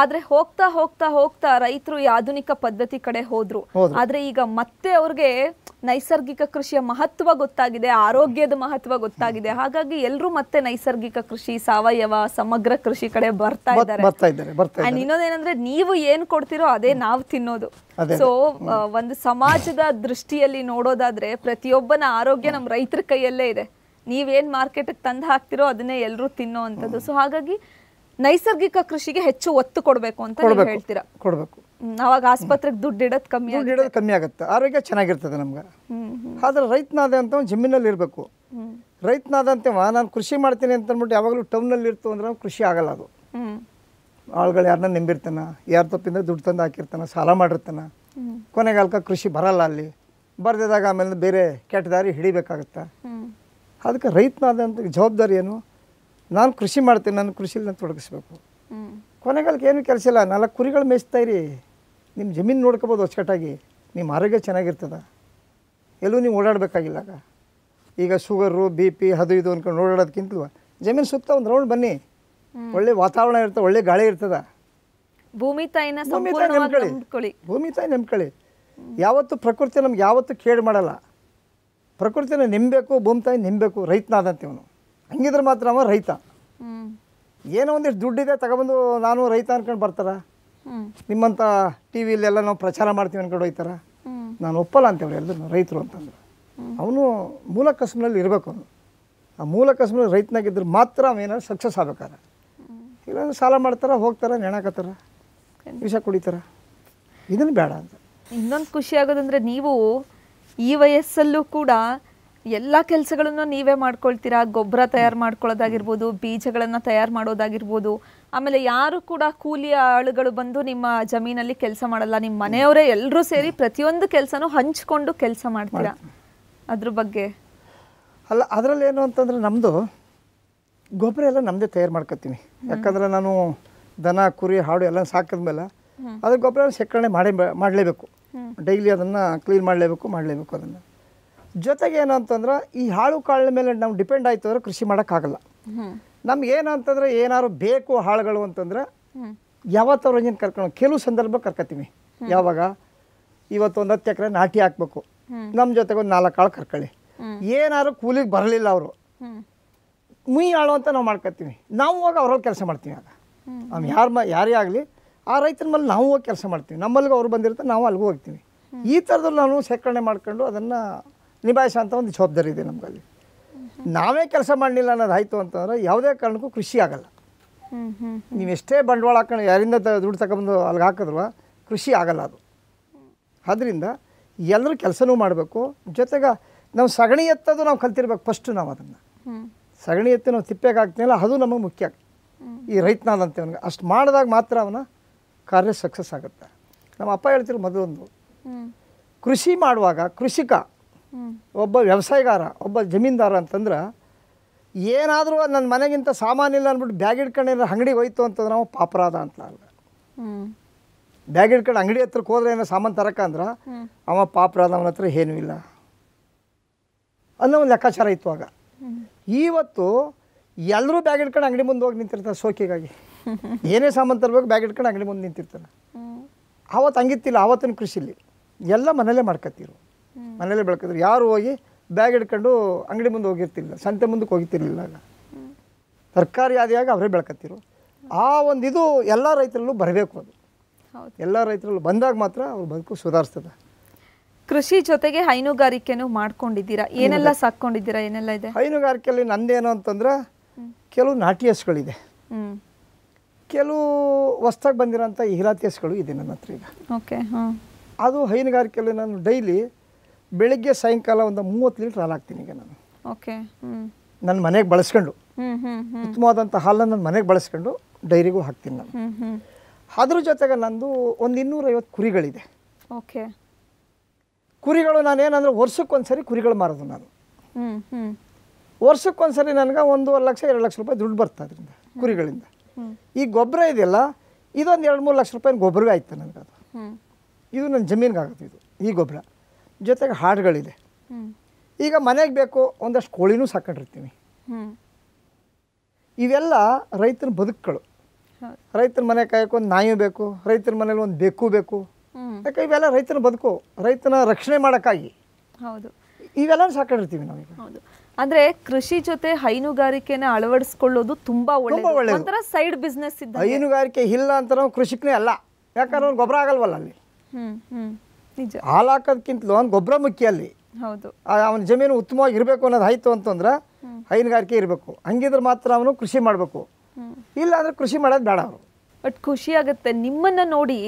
ಆದ್ರೆ ಹೋಗ್ತಾ ಹೋಗ್ತಾ ಹೋಗ್ತಾ ರೈತರು ಈ ಆಧುನಿಕ ಪದ್ಧತಿ ಕಡೆ ಹೋದ್ರು. ಆದ್ರೆ ಈಗ ಮತ್ತೆ ಅವ್ರಿಗೆ ನೈಸರ್ಗಿಕ ಕೃಷಿಯ ಮಹತ್ವ ಗೊತ್ತಾಗಿದೆ ಆರೋಗ್ಯದ ಮಹತ್ವ ಗೊತ್ತಾಗಿದೆ. ಹಾಗಾಗಿ ಎಲ್ಲರೂ ಮತ್ತೆ ನೈಸರ್ಗಿಕ ಕೃಷಿ ಸಾವಯವ ಸಮಗ್ರ ಕೃಷಿ ಕಡೆ ಬರ್ತಾ ಇದ್ದಾರೆ. ಇನ್ನೊಂದೇನಂದ್ರೆ ನೀವು ಏನ್ ಕೊಡ್ತಿರೋ ಅದೇ ನಾವು ತಿನ್ನೋದು. ಸೊ ಒಂದು ಸಮಾಜದ ದೃಷ್ಟಿಯಲ್ಲಿ ನೋಡೋದಾದ್ರೆ ಪ್ರತಿಯೊಬ್ಬನ ಆರೋಗ್ಯ ನಮ್ಮ ರೈತರ ಕೈಯಲ್ಲೇ ಇದೆ. ನೀವೇನ್ ಮಾರ್ಕೆಟಿಗೆ ತಂದು ಹಾಕ್ತಿರೋ ಅದನ್ನೇ ಎಲ್ಲರೂ ತಿನ್ನೋ ಅಂಥದ್ದು. ಸೊ ಹಾಗಾಗಿ ನೈಸರ್ಗಿಕ ಕೃಷಿಗೆ ಹೆಚ್ಚು ಒತ್ತು ಕೊಡಬೇಕು ಅಂತ ಹೇಳ್ತೀರಾ? ಕೊಡಬೇಕು. ಅವಾಗ ಆಸ್ಪತ್ರೆಗೆ ದುಡ್ಡು ಇಡೋದು ಕಮ್ಮಿ ದುಡ್ಡು ಇಡೋದು ಕಮ್ಮಿ ಆಗುತ್ತೆ. ಆರೋಗ್ಯ ಚೆನ್ನಾಗಿರ್ತದೆ ನಮ್ಗೆ. ಆದ್ರೆ ರೈತನಾದ ಅಂತ ಅವ್ನು ಜಮೀನಲ್ಲಿ ಇರಬೇಕು. ಹ್ಮ್. ರೈತನಾದಂತೆವ ನಾನು ಕೃಷಿ ಮಾಡ್ತೀನಿ ಅಂತ ಅಂದ್ಬಿಟ್ಟು ಯಾವಾಗಲೂ ಟೌನಲ್ಲಿ ಇರ್ತು ಅಂದ್ರೆ ಕೃಷಿ ಆಗಲ್ಲ ಅದು. ಆಳುಗಳು ಯಾರನ್ನ ನಂಬಿರ್ತಾನ ಯಾರ ತಪ್ಪಿಂದ ದುಡ್ಡು ತಂದು ಹಾಕಿರ್ತಾನ ಸಾಲ ಮಾಡಿರ್ತಾನ ಕೊನೆಗಾಲಕ್ಕೆ ಕೃಷಿ ಬರಲ್ಲ ಅಲ್ಲಿ. ಬರ್ದಿದಾಗ ಆಮೇಲೆ ಬೇರೆ ಕೆಟ್ಟ ದಾರಿ ಹಿಡಿಬೇಕಾಗತ್ತೆ? ಅದಕ್ಕೆ ರೈತನಾದಂಥ ಜವಾಬ್ದಾರಿ ಏನು? ನಾನು ಕೃಷಿ ಮಾಡ್ತೀನಿ ನಾನು ಕೃಷಿಲಿ ನಾನು ತೊಡಗಿಸ್ಬೇಕು. ಕೊನೆಗಾಲಕ್ಕೆ ಏನು ಕೆಲಸ ಇಲ್ಲ. ನಾಲ್ಕು ಕುರಿಗಳು ಮೇಯಿಸ್ತಾ ಇರಿ. ನಿಮ್ಮ ಜಮೀನು ನೋಡ್ಕೋಬೋದು ಅಚ್ಚುಕಟ್ಟಾಗಿ. ನಿಮ್ಮ ಆರೋಗ್ಯ ಚೆನ್ನಾಗಿರ್ತದೆ. ಎಲ್ಲೂ ನೀವು ಓಡಾಡಬೇಕಾಗಿಲ್ಲ ಆಗ. ಈಗ ಶುಗರು ಬಿ ಪಿ ಅದು ಇದು ಅಂದ್ಕೊಂಡು ಓಡಾಡೋದಕ್ಕಿಂತಲೂ ಜಮೀನು ಸುತ್ತ ಒಂದು ರೌಂಡ್ ಬನ್ನಿ. ಒಳ್ಳೆ ವಾತಾವರಣ ಇರ್ತದೆ ಒಳ್ಳೆ ಗಾಳಿ ಇರ್ತದೆ. ಭೂಮಿ ತಾಯಿನ ಭೂಮಿ ತಾಯಿ ನೆಮ್ಕೊಳ್ಳಿ ಭೂಮಿ ತಾಯಿ ನಂಬ್ಕೊಳ್ಳಿ. ಯಾವತ್ತು ಪ್ರಕೃತಿ ನಮ್ಗೆ ಯಾವತ್ತು ಕೇಡು ಮಾಡಲ್ಲ. ಪ್ರಕೃತಿನ ನಿಂಬಬೇಕು ಭೂಮಿ ತಾಯಿ ನೆಂಬೇಕು ರೈತನಾದಂತೆ ಇವನು. ಹಂಗಿದ್ರೆ ಮಾತ್ರ ಅವ ರೈತ. ಏನೋ ಒಂದಿಷ್ಟು ದುಡ್ಡಿದೆ ತಗೊಬಂದು ನಾನು ರೈತ ಅನ್ಕೊಂಡು ಬರ್ತಾರ. ಹ್ಮ್. ನಿಮ್ಮಂಥ ಟಿ ವಿಲೆಲ್ಲ ನಾವು ಪ್ರಚಾರ ಮಾಡ್ತೀವಿ ಅನ್ಕೊಂಡು ಹೋಯ್ತಾರ. ನಾನು ಒಪ್ಪಲ್ಲ ಅಂತೇವ್ರಿ ಎಲ್ಲರೂ ರೈತರು ಅಂತಂದ್ರೆ. ಅವನು ಮೂಲ ಕಸಬ್ನಲ್ಲಿ ಇರಬೇಕು ಅವನು. ಆ ಮೂಲ ಕಸಬ್ನಲ್ಲಿ ರೈತನಾಗಿದ್ದರೆ ಮಾತ್ರ ಅವೇನಾದ್ರು ಸಕ್ಸಸ್ ಆಗ್ಬೇಕಾರೆ. ಇಲ್ಲಾಂದ್ರೆ ಸಾಲ ಮಾಡ್ತಾರ ಹೋಗ್ತಾರ ನೆಣಾಕತ್ತಾರ ವಿಷ ಕುಡಿತಾರ. ಇದನ್ನು ಬೇಡ ಅಂತ. ಇನ್ನೊಂದು ಖುಷಿ ಆಗೋದಂದ್ರೆ ನೀವು ಈ ವಯಸ್ಸಲ್ಲೂ ಕೂಡ ಎಲ್ಲ ಕೆಲಸಗಳನ್ನು ನೀವೇ ಮಾಡ್ಕೊಳ್ತೀರಾ? ಗೊಬ್ಬರ ತಯಾರು ಮಾಡ್ಕೊಳ್ಳೋದಾಗಿರ್ಬೋದು ಬೀಜಗಳನ್ನು ತಯಾರು ಮಾಡೋದಾಗಿರ್ಬೋದು. ಆಮೇಲೆ ಯಾರು ಕೂಡ ಕೂಲಿ ಆಳುಗಳು ಬಂದು ನಿಮ್ಮ ಜಮೀನಲ್ಲಿ ಕೆಲಸ ಮಾಡಲ್ಲ. ನಿಮ್ಮ ಮನೆಯವರೇ ಎಲ್ಲರೂ ಸೇರಿ ಪ್ರತಿಯೊಂದು ಕೆಲಸನೂ ಹಂಚ್ಕೊಂಡು ಕೆಲಸ ಮಾಡ್ತೀರಾ? ಅದ್ರ ಬಗ್ಗೆ. ಅಲ್ಲ ಅದರಲ್ಲಿ ಏನು ಅಂತಂದ್ರೆ ನಮ್ಮದು ಗೊಬ್ಬರ ಎಲ್ಲ ನಮ್ಮದೇ ತಯಾರು ಮಾಡ್ಕೊತೀನಿ. ಯಾಕಂದ್ರೆ ನಾನು ದನ ಕುರಿ ಹಾಡು ಎಲ್ಲ ಸಾಕಿದ್ಮೇಲೆ ಅದ್ರ ಗೊಬ್ಬರ ಶೇಖರಣೆ ಮಾಡೇ ಮಾಡಲೇಬೇಕು. ಡೈಲಿ ಅದನ್ನು ಕ್ಲೀನ್ ಮಾಡಲೇಬೇಕು ಮಾಡಲೇಬೇಕು ಅದನ್ನು. ಜೊತೆಗೆ ಏನು ಅಂತಂದ್ರೆ, ಈ ಹಾಳು ಕಾಳಿನ ಮೇಲೆ ನಾವು ಡಿಪೆಂಡ್ ಆಯಿತು ಅಂದ್ರೆ ಕೃಷಿ ಮಾಡೋಕ್ಕಾಗಲ್ಲ. ನಮ್ಗೆ ಏನು ಅಂತಂದ್ರೆ ಏನಾದ್ರು ಬೇಕು ಹಾಳುಗಳು ಅಂತಂದ್ರೆ ಯಾವತ್ತವ್ರ ಯಾವತ್ತು ರಂಜನ್ ಕರ್ಕೊಂಡು ಕೆಲವು ಸಂದರ್ಭ ಕರ್ಕೊತೀವಿ ಯಾವಾಗ? ಇವತ್ತು ಒಂದು ಹತ್ತು ಎಕರೆ ನಾಟಿ ಹಾಕ್ಬೇಕು. ನಮ್ಮ ಜೊತೆಗೆ ಒಂದು ನಾಲ್ಕು ಕಾಳು ಕರ್ಕೊಳ್ಳಿ. ಏನಾದ್ರು ಕೂಲಿಗೆ ಬರಲಿಲ್ಲ ಅವರು. ಮುಯಿ ಆಳು ಅಂತ ನಾವು ಮಾಡ್ಕೊತೀವಿ ನಾವು ಹೋಗಿ ಅವ್ರಲ್ಲಿ ಕೆಲಸ ಮಾಡ್ತೀವಿ ಆಗ. ಅವ್ನು ಯಾರು ಮ, ಯಾರೇ ಆಗಲಿ ಆ ರೈತನ ಮೇಲೆ ನಾವು ಹೋಗಿ ಕೆಲಸ ಮಾಡ್ತೀವಿ. ನಮ್ಮಲ್ಲಿಗೂ ಅವ್ರು ಬಂದಿರ್ತಾರೆ ನಾವು ಅಲ್ಲಿಗೂ ಹೋಗ್ತೀವಿ. ಈ ಥರದಲ್ಲಿ ನಾವು ಶೇಖರಣೆ ಮಾಡ್ಕೊಂಡು ಅದನ್ನು ನಿಭಾಯಿಸೋ ಒಂದು ಜವಾಬ್ದಾರಿ ಇದೆ ನಮಗಲ್ಲಿ. ನಾವೇ ಕೆಲಸ ಮಾಡಲಿಲ್ಲ ಅನ್ನೋದು ಆಯಿತು ಅಂತಂದ್ರೆ ಯಾವುದೇ ಕಾರಣಕ್ಕೂ ಕೃಷಿ ಆಗಲ್ಲ. ನೀವು ಎಷ್ಟೇ ಬಂಡವಾಳ ಹಾಕೊಂಡು ಯಾರಿಂದ ದುಡ್ಡು ತಗೊಂಬಂದು ಅಲ್ಲಿಗೆ ಹಾಕಿದ್ರು ಕೃಷಿ ಆಗಲ್ಲ ಅದು. ಆದ್ದರಿಂದ ಎಲ್ಲರೂ ಕೆಲಸನೂ ಮಾಡಬೇಕು. ಜೊತೆಗೆ ನಾವು ಸಗಣಿ ಎತ್ತೋದು ನಾವು ಕಲ್ತಿರ್ಬೇಕು ಫಸ್ಟು ನಾವು ಅದನ್ನು. ಸಗಣಿ ಎತ್ತಿ ನಾವು ತಿಪ್ಪೆಗೆ ಹಾಕ್ತೀನಲ್ಲ ಅದು ನಮಗೆ ಮುಖ್ಯ. ಈ ರೈತನಾದಂತೆ ಅವನಿಗೆ. ಅಷ್ಟು ಮಾಡಿದಾಗ ಮಾತ್ರ ಅವನ ಕಾರ್ಯ ಸಕ್ಸಸ್ ಆಗುತ್ತೆ. ನಮ್ಮ ಅಪ್ಪ ಹೇಳ್ತಿರೋ ಮೊದಲೊಂದು ಕೃಷಿ ಮಾಡುವಾಗ ಕೃಷಿಕ ಒಬ್ಬ ವ್ಯವಸಾಯಗಾರ ಒಬ್ಬ ಜಮೀನ್ದಾರ ಅಂತಂದ್ರೆ ಏನಾದರೂ ನನ್ನ ಮನೆಗಿಂತ ಸಾಮಾನಿಲ್ಲ ಅಂದ್ಬಿಟ್ಟು ಬ್ಯಾಗ್ ಹಿಡ್ಕೊಂಡಿರೋ ಅಂಗಡಿಗೆ ಹೋಯ್ತು ಅಂತಂದ್ರೆ ನಾವು ಪಾಪರಾದ ಅಂತ ಅಲ್ಲ ಬ್ಯಾಗ್ ಹಿಡ್ಕೊಂಡು ಅಂಗಡಿ ಹತ್ರಕ್ಕೆ ಹೋದ್ರೆ ಏನೋ ಸಾಮಾನು ತರಕ ಅಂದ್ರೆ ಅವ ಪಾಪರಾದ ಅವನ ಹತ್ರ ಏನೂ ಇಲ್ಲ. ಅನ್ನೋ ಒಂದು ಲೆಕ್ಕಾಚಾರ ಇತ್ತು ಆಗ. ಇವತ್ತು ಎಲ್ಲರೂ ಬ್ಯಾಗ್ ಹಿಡ್ಕೊಂಡು ಅಂಗಡಿ ಮುಂದೆ ಹೋಗಿ ನಿಂತಿರ್ತಾರೆ ಸೋಕಿಗಾಗಿ ಏನೇ ಸಾಮಾನು ತರಬೇಕು ಬ್ಯಾಗ್ ಹಿಡ್ಕೊಂಡು ಅಂಗಡಿ ಮುಂದೆ ನಿಂತಿರ್ತಾರೆ ಹ್ಮ್ ಆವತ್ತು ಹಂಗಿತ್ತಿಲ್ಲ ಆವತ್ತಿನ ಕೃಷಿಲಿ. ಎಲ್ಲ ಮನೇಲೇ ಮಾಡ್ಕೊತಿರು ಮನೇಲೆ ಬೆಳ್ಕೊತಿರು ಯಾರು ಹೋಗಿ ಬ್ಯಾಗ್ ಹಿಡ್ಕೊಂಡು ಅಂಗಡಿ ಮುಂದೆ ಹೋಗಿರ್ತಿರ್ಲಿಲ್ಲ ಸಂತೆ ಮುಂದಕ್ಕೆ ಹೋಗಿರ್ತಿರ್ಲಿಲ್ಲ ಆಗ. ತರಕಾರಿ ಆದಿಯಾಗ ಅವರೇ ಬೆಳ್ಕೊತಿರು ಆ ಒಂದು ಇದು ಎಲ್ಲ ರೈತರಲ್ಲೂ ಬರಬೇಕು ಅದು. ಎಲ್ಲ ರೈತರಲ್ಲೂ ಬಂದಾಗ ಮಾತ್ರ ಅವ್ರ ಬದುಕು ಸುಧಾರಿಸ್ತದೆ. ಕೃಷಿ ಜೊತೆಗೆ ಹೈನುಗಾರಿಕೆನೂ ಮಾಡ್ಕೊಂಡಿದ್ದೀರಾ? ಏನೆಲ್ಲ ಸಾಕೊಂಡಿದ್ದೀರಾ ಏನೆಲ್ಲ ಇದೆ? ಹೈನುಗಾರಿಕೆಯಲ್ಲಿ ನಂದೇನು ಅಂತಂದ್ರೆ ಕೆಲವು ನಾಟಿ ಹಸುಗಳಿದೆ. ಕೆಲವು ಹೊಸ್ದಾಗಿ ಬಂದಿರೋಂಥ ಹಿರಾತಿಯಸ್ಗಳು ಇದೆ ನನ್ನ ಹತ್ರ ಈಗ. ಓಕೆ ಹಾಂ. ಅದು ಹೈನುಗಾರಿಕೆಯಲ್ಲಿ ನಾನು ಡೈಲಿ ಬೆಳಿಗ್ಗೆ ಸಾಯಂಕಾಲ ಒಂದು ಮೂವತ್ತು ಲೀಟ್ರ್ ಹಾಲು ಹಾಕ್ತೀನಿ ಈಗ ನಾನು. ಓಕೆ ನನ್ನ ಮನೆಗೆ ಬಳಸ್ಕೊಂಡು ಉತ್ತಮವಾದಂಥ ಹಾಲನ್ನು ನನ್ನ ಮನೆಗೆ ಬಳಸ್ಕೊಂಡು ಡೈರಿಗೂ ಹಾಕ್ತೀನಿ ನಾನು. ಅದ್ರ ಜೊತೆಗೆ ನಂದು ಒಂದು ಇನ್ನೂರೈವತ್ತು ಕುರಿಗಳಿದೆ. ಓಕೆ. ಕುರಿಗಳು ನಾನೇನಂದ್ರೆ ವರ್ಷಕ್ಕೊಂದ್ಸರಿ ಕುರಿಗಳು ಮಾರೋದು ನಾನು. ವರ್ಷಕ್ಕೊಂದ್ಸರಿ ನನಗೆ ಒಂದೂವರೆ ಲಕ್ಷ ಎರಡು ಲಕ್ಷ ರೂಪಾಯಿ ದುಡ್ಡು ಬರ್ತದೆ ಅದರಿಂದ ಕುರಿಗಳಿಂದ. ಈ ಗೊಬ್ಬರ ಇದೆಯಲ್ಲ ಇದೊಂದು ಎರಡು ಮೂರು ಲಕ್ಷ ರೂಪಾಯಿ ಗೊಬ್ಬರವೇ ಆಯ್ತು ನನಗೆ ಅದು. ಇದು ನನ್ನ ಜಮೀನಿಗೆ ಆಗುತ್ತೆ ಇದು ಈ ಗೊಬ್ಬರ. ಜೊತೆಗೆ ಹಾಡುಗಳಿದೆ. ಈಗ ಮನೆಗೆ ಬೇಕು ಒಂದಷ್ಟು ಕೋಳಿನೂ ಸಾಕೊಂಡಿರ್ತೀನಿ. ಇವೆಲ್ಲ ರೈತನ ಬದುಕುಗಳು. ರೈತನ ಮನೆ ಕಾಯಕ್ಕೆ ಒಂದು ನಾಯಿ ಬೇಕು ರೈತರ ಮನೇಲಿ ಒಂದು ಬೆಕ್ಕು ಬೇಕು. ಯಾಕೆ ಇವೆಲ್ಲ ರೈತನ ಬದುಕು ರೈತನ ರಕ್ಷಣೆ ಮಾಡೋಕ್ಕಾಗಿ. ಹೌದು. ಇವೆಲ್ಲ ಸಾಕೊಂಡಿರ್ತೀವಿ ನಾವೀಗ. ಹೌದು. ಅಂದ್ರೆ ಕೃಷಿ ಜೊತೆ ಹೈನುಗಾರಿಕೆನ ಅಳವಡಿಸ್ಕೊಳ್ಳೋದು ತುಂಬಾ ಒಳ್ಳೆ. ಒಂಥರ ಸೈಡ್ ಬಿಸ್ನೆಸ್ ಇದ್ದ ಹೈನುಗಾರಿಕೆ ಇಲ್ಲ ಅಂತ ನಾವು ಕೃಷಿಕನೇ ಅಲ್ಲ. ಯಾಕಂದ್ರೆ ಅವ್ನು ಗೊಬ್ಬರ ಆಗಲ್ವಲ್ಲ ಅಲ್ಲಿ. ನಿಜ. ಹಾಲು ಹಾಕೋದಕ್ಕಿಂತಲೂ ಅವ್ನು ಗೊಬ್ಬರ ಮುಖ್ಯ ಅಲ್ಲಿ. ಹೌದು. ಅವನ ಜಮೀನು ಉತ್ತಮವಾಗಿ ಇರಬೇಕು ಅನ್ನೋದು ಆಯಿತು ಅಂತಂದ್ರೆ ಹೈನುಗಾರಿಕೆ ಇರಬೇಕು. ಹಂಗಿದ್ರೆ ಮಾತ್ರ ಅವನು ಕೃಷಿ ಮಾಡಬೇಕು. ಇಲ್ಲ ಅಂದ್ರೆ ಕೃಷಿ ಮಾಡೋದು ಬೇಡ ಅವರು. ಬಟ್ ಖುಷಿ ಆಗುತ್ತೆ. ನಿಮ್ಮನ್ನ ನೋಡಿ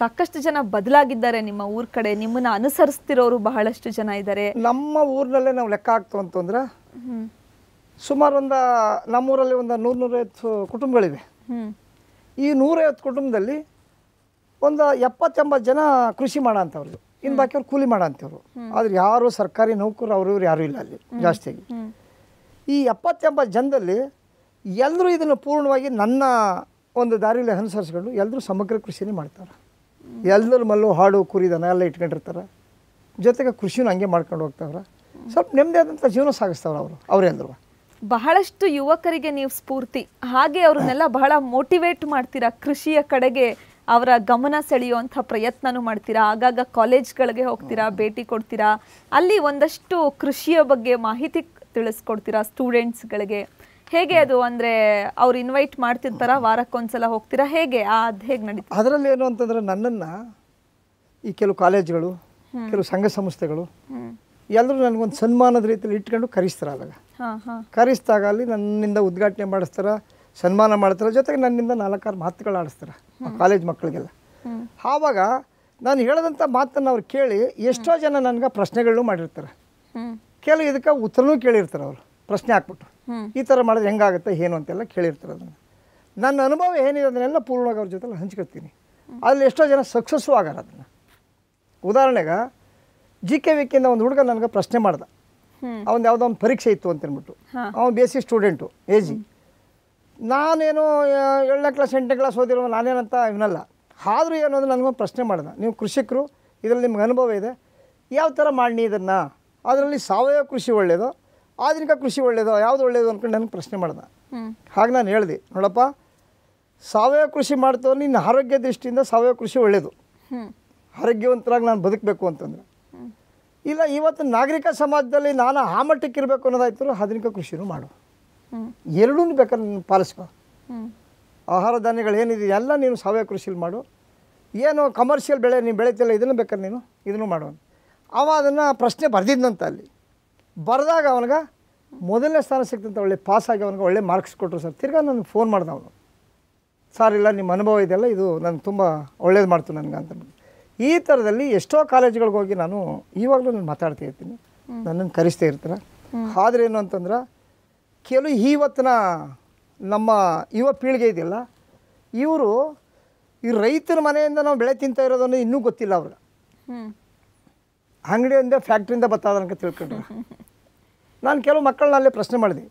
ಸಾಕಷ್ಟು ಜನ ಬದಲಾಗಿದ್ದಾರೆ ನಿಮ್ಮ ಊರ್ ಕಡೆ. ನಿಮ್ಮನ್ನ ಅನುಸರಿಸ್ತಿರೋರು ಬಹಳಷ್ಟು ಜನ ಇದ್ದಾರೆ. ನಮ್ಮ ಊರಿನಲ್ಲೇ ನಾವು ಲೆಕ್ಕ ಆಗ್ತು ಅಂತಂದ್ರೆ ಸುಮಾರು ಒಂದು ನಮ್ಮೂರಲ್ಲಿ ಒಂದು ನೂರು ನೂರೈವತ್ತು ಕುಟುಂಬಗಳಿವೆ ಈ ನೂರೈವತ್ತು ಕುಟುಂಬದಲ್ಲಿ ಒಂದು ಎಪ್ಪತ್ತೆಂಬತ್ತು ಜನ ಕೃಷಿ ಮಾಡೋಂಥವ್ರು ಇನ್ನು ಬಾಕಿ ಅವ್ರು ಕೂಲಿ ಮಾಡೋಂಥವ್ರು ಆದ್ರೆ ಯಾರು ಸರ್ಕಾರಿ ನೌಕರು ಅವರು ಇವ್ರು ಯಾರೂ ಇಲ್ಲ ಅಲ್ಲಿ ಜಾಸ್ತಿಯಾಗಿ ಈ ಎಪ್ಪತ್ತೆಂಬತ್ತು ಜನದಲ್ಲಿ ಎಲ್ಲರೂ ಇದನ್ನು ಪೂರ್ಣವಾಗಿ ನನ್ನ ಒಂದು ದಾರಿಲಿ ಅನುಸರಿಸ್ಕೊಂಡು ಎಲ್ಲರೂ ಸಮಗ್ರ ಕೃಷಿನೇ ಮಾಡ್ತಾರೆ. ಎಲ್ಲರೂ ಮಲ್ಲು, ಹಾಡು ಕುರಿ ದನ ಎಲ್ಲ ಇಟ್ಕೊಂಡಿರ್ತಾರೆ. ಜೊತೆಗೆ ಕೃಷಿನೂ ಹಂಗೆ ಮಾಡ್ಕೊಂಡು ಹೋಗ್ತಾವ್ರೆ. ಸ್ವಲ್ಪ ನೆಮ್ಮದಿ ಆದಂಥ ಜೀವನ ಸಾಗಿಸ್ತಾವ್ರ ಅವರು ಅವರೆಲ್ಲರೂ ಬಹಳಷ್ಟು ಯುವಕರಿಗೆ ನೀವು ಸ್ಫೂರ್ತಿ, ಹಾಗೆ ಅವ್ರನ್ನೆಲ್ಲ ಬಹಳ ಮೋಟಿವೇಟ್ ಮಾಡ್ತೀರಾ, ಕೃಷಿಯ ಕಡೆಗೆ ಅವರ ಗಮನ ಸೆಳೆಯುವಂಥ ಪ್ರಯತ್ನನೂ ಮಾಡ್ತೀರಾ, ಆಗಾಗ ಕಾಲೇಜ್ಗಳಿಗೆ ಹೋಗ್ತೀರಾ, ಭೇಟಿ ಕೊಡ್ತೀರಾ, ಅಲ್ಲಿ ಒಂದಷ್ಟು ಕೃಷಿಯ ಬಗ್ಗೆ ಮಾಹಿತಿ ತಿಳಿಸ್ಕೊಡ್ತೀರಾ ಸ್ಟೂಡೆಂಟ್ಸ್ಗಳಿಗೆ ಹೇಗೆ ಅದು ಅಂದ್ರೆ ಅವ್ರು ಇನ್ವೈಟ್ ಮಾಡ್ತಿರ್ತಾರ? ವಾರಕ್ಕೊಂದ್ಸಲ ಹೋಗ್ತೀರಾ? ಹೇಗೆ? ಅದು ಹೇಗೆ ನಡೀತದೆ ಅದರಲ್ಲಿ ಏನು ಅಂತಂದ್ರೆ ನನ್ನನ್ನು ಈ ಕೆಲವು ಕಾಲೇಜ್ಗಳು ಕೆಲವು ಸಂಘ ಸಂಸ್ಥೆಗಳು ಎಲ್ಲರೂ ನನಗೊಂದು ಸನ್ಮಾನದ ರೀತಿಯಲ್ಲಿ ಇಟ್ಕೊಂಡು ಕರೆಸ್ತಾರೆ ಅವಾಗ. ಕರೆಸಿದಾಗ ಅಲ್ಲಿ ನನ್ನಿಂದ ಉದ್ಘಾಟನೆ ಮಾಡಿಸ್ತಾರೆ ಸನ್ಮಾನ ಮಾಡ್ತಾರೆ ಜೊತೆಗೆ ನನ್ನಿಂದ ನಾಲ್ಕಾರು ಮಾತುಗಳು ಆಡಿಸ್ತಾರೆ ಕಾಲೇಜ್ ಮಕ್ಕಳಿಗೆಲ್ಲ. ಆವಾಗ ನಾನು ಹೇಳಿದಂಥ ಮಾತನ್ನು ಅವ್ರು ಕೇಳಿ ಎಷ್ಟೋ ಜನ ನನಗೆ ಪ್ರಶ್ನೆಗಳನ್ನೂ ಮಾಡಿರ್ತಾರೆ. ಕೆಲವು ಇದಕ್ಕೆ ಉತ್ತರನೂ ಕೇಳಿರ್ತಾರೆ ಅವರು. ಪ್ರಶ್ನೆ ಹಾಕ್ಬಿಟ್ಟು. ಈ ಥರ ಮಾಡಿದ್ರೆ ಹೆಂಗಾಗುತ್ತೆ ಏನು ಅಂತೆಲ್ಲ ಕೇಳಿರ್ತಾರೆ ಅದನ್ನು. ನನ್ನ ಅನುಭವ ಏನಿದೆ ಅದನ್ನೆಲ್ಲ ಪೂರ್ಣವಾಗಿ ಅವ್ರ ಜೊತೆ ಹಂಚ್ಕೊಳ್ತೀನಿ. ಅಲ್ಲಿ ಎಷ್ಟೋ ಜನ ಸಕ್ಸಸ್ಸು ಆಗಾರ ಅದನ್ನು. ಉದಾಹರಣೆಗೆ ಜಿ ಕೆ ವಿಕಿಂದ ಒಂದು ಹುಡುಗ ನನಗೆ ಪ್ರಶ್ನೆ ಮಾಡ್ದ. ಅವನ ಯಾವುದೋ ಒಂದು ಪರೀಕ್ಷೆ ಇತ್ತು ಅಂತಂದ್ಬಿಟ್ಟು B S C student A G ನಾನೇನು ಏಳನೇ ಕ್ಲಾಸ್ ಎಂಟನೇ ಕ್ಲಾಸ್ ಓದಿರೋ ನಾನೇನಂತ ಇವನಲ್ಲ. ಆದರೂ ಏನು ಅಂದರೆ ನನಗೊಂದು ಪ್ರಶ್ನೆ ಮಾಡ್ದೆ. ನೀವು ಕೃಷಿಕರು ಇದರಲ್ಲಿ ನಿಮ್ಗೆ ಅನುಭವ ಇದೆ. ಯಾವ ಥರ ಮಾಡಿ ಇದನ್ನು? ಅದರಲ್ಲಿ ಸಾವಯವ ಕೃಷಿ ಒಳ್ಳೆಯದು ಆಧುನಿಕ ಕೃಷಿ ಒಳ್ಳೆಯದು ಯಾವುದು ಒಳ್ಳೆಯದು ಅಂದ್ಕೊಂಡು ನನಗೆ ಪ್ರಶ್ನೆ ಮಾಡ್ದೆ. ಹಾಗೆ ನಾನು ಹೇಳಿದೆ ನೋಡಪ್ಪ ಸಾವಯವ ಕೃಷಿ ಮಾಡ್ತೋ ನಿನ್ನ ಆರೋಗ್ಯ ದೃಷ್ಟಿಯಿಂದ ಸಾವಯವ ಕೃಷಿ ಒಳ್ಳೆಯದು ಆರೋಗ್ಯವಂತರಾಗಿ ನಾನು ಬದುಕಬೇಕು ಅಂತಂದ್ರೆ. ಇಲ್ಲ ಇವತ್ತು ನಾಗರಿಕ ಸಮಾಜದಲ್ಲಿ ನಾನು ಆ ಮಟ್ಟಕ್ಕೆ ಇರಬೇಕು ಅನ್ನೋದಾಯ್ತು ಆಧುನಿಕ ಕೃಷಿನೂ ಮಾಡು. ಎರಡೂ ಬೇಕಾದ್ರೆ ನೀನು ಪಾಲಿಸ್ಕೊ. ಆಹಾರ ಧಾನ್ಯಗಳು ಏನಿದೆ ಎಲ್ಲ ನೀನು ಸಾವಯವ ಕೃಷಿಲಿ ಮಾಡು. ಏನು ಕಮರ್ಷಿಯಲ್ ಬೆಳೆ ನೀನು ಬೆಳೀತಿಲ್ಲ ಇದನ್ನು ಬೇಕಾದ್ರೆ ನೀನು ಇದನ್ನು ಮಾಡು. ಅವ ಅದನ್ನು ಪ್ರಶ್ನೆ ಬರೆದಿದ್ದಂತ ಅಲ್ಲಿ. ಬರೆದಾಗ ಅವನಿಗೆ ಮೊದಲನೇ ಸ್ಥಾನ ಸಿಕ್ತಂತ ಒಳ್ಳೆ ಪಾಸಾಗಿ ಅವನಿಗೆ ಒಳ್ಳೆ ಮಾರ್ಕ್ಸ್ ಕೊಟ್ಟರು ಸರ್. ತಿರ್ಗಾ ನನಗೆ ಫೋನ್ ಮಾಡ್ದೆ ಅವನು. ಸರ್ ಇಲ್ಲ ನಿಮ್ಮ ಅನುಭವ ಇದೆಯಲ್ಲ ಇದು ನನಗೆ ತುಂಬ ಒಳ್ಳೇದು ಮಾಡ್ತು ನನಗೆ ಅಂತ ಈ ಥರದಲ್ಲಿ ಎಷ್ಟೋ ಕಾಲೇಜುಗಳಿಗೆ ಹೋಗಿ ನಾನು ಇವಾಗಲೂ ನಾನು ಮಾತಾಡ್ತಾ ಇರ್ತೀನಿ. ನನ್ನನ್ನು ಕರೆಸ್ತಾ ಇರ್ತಾರೆ? ಆದ್ರೆ ಏನು ಅಂತಂದ್ರೆ ಕೆಲವು ಇವತ್ತಿನ ನಮ್ಮ ಯುವ ಪೀಳಿಗೆ ಇದೆಯಲ್ಲ ಇವರು ಈ ರೈತರ ಮನೆಯಿಂದ ನಾವು ಬೆಳೆ ತಿಂತಾ ಇರೋದನ್ನು ಇನ್ನೂ ಗೊತ್ತಿಲ್ಲ ಅವ್ರಿಗೆ. ಅಂಗಡಿಯಿಂದ ಫ್ಯಾಕ್ಟ್ರಿಯಿಂದ ಬರ್ತಾ ಅಂತ ತಿಳ್ಕೊಂಡ್ರೆ. ನಾನು ಕೆಲವು ಮಕ್ಕಳನ್ನ ಅಲ್ಲೇ ಪ್ರಶ್ನೆ ಮಾಡಿದೆ.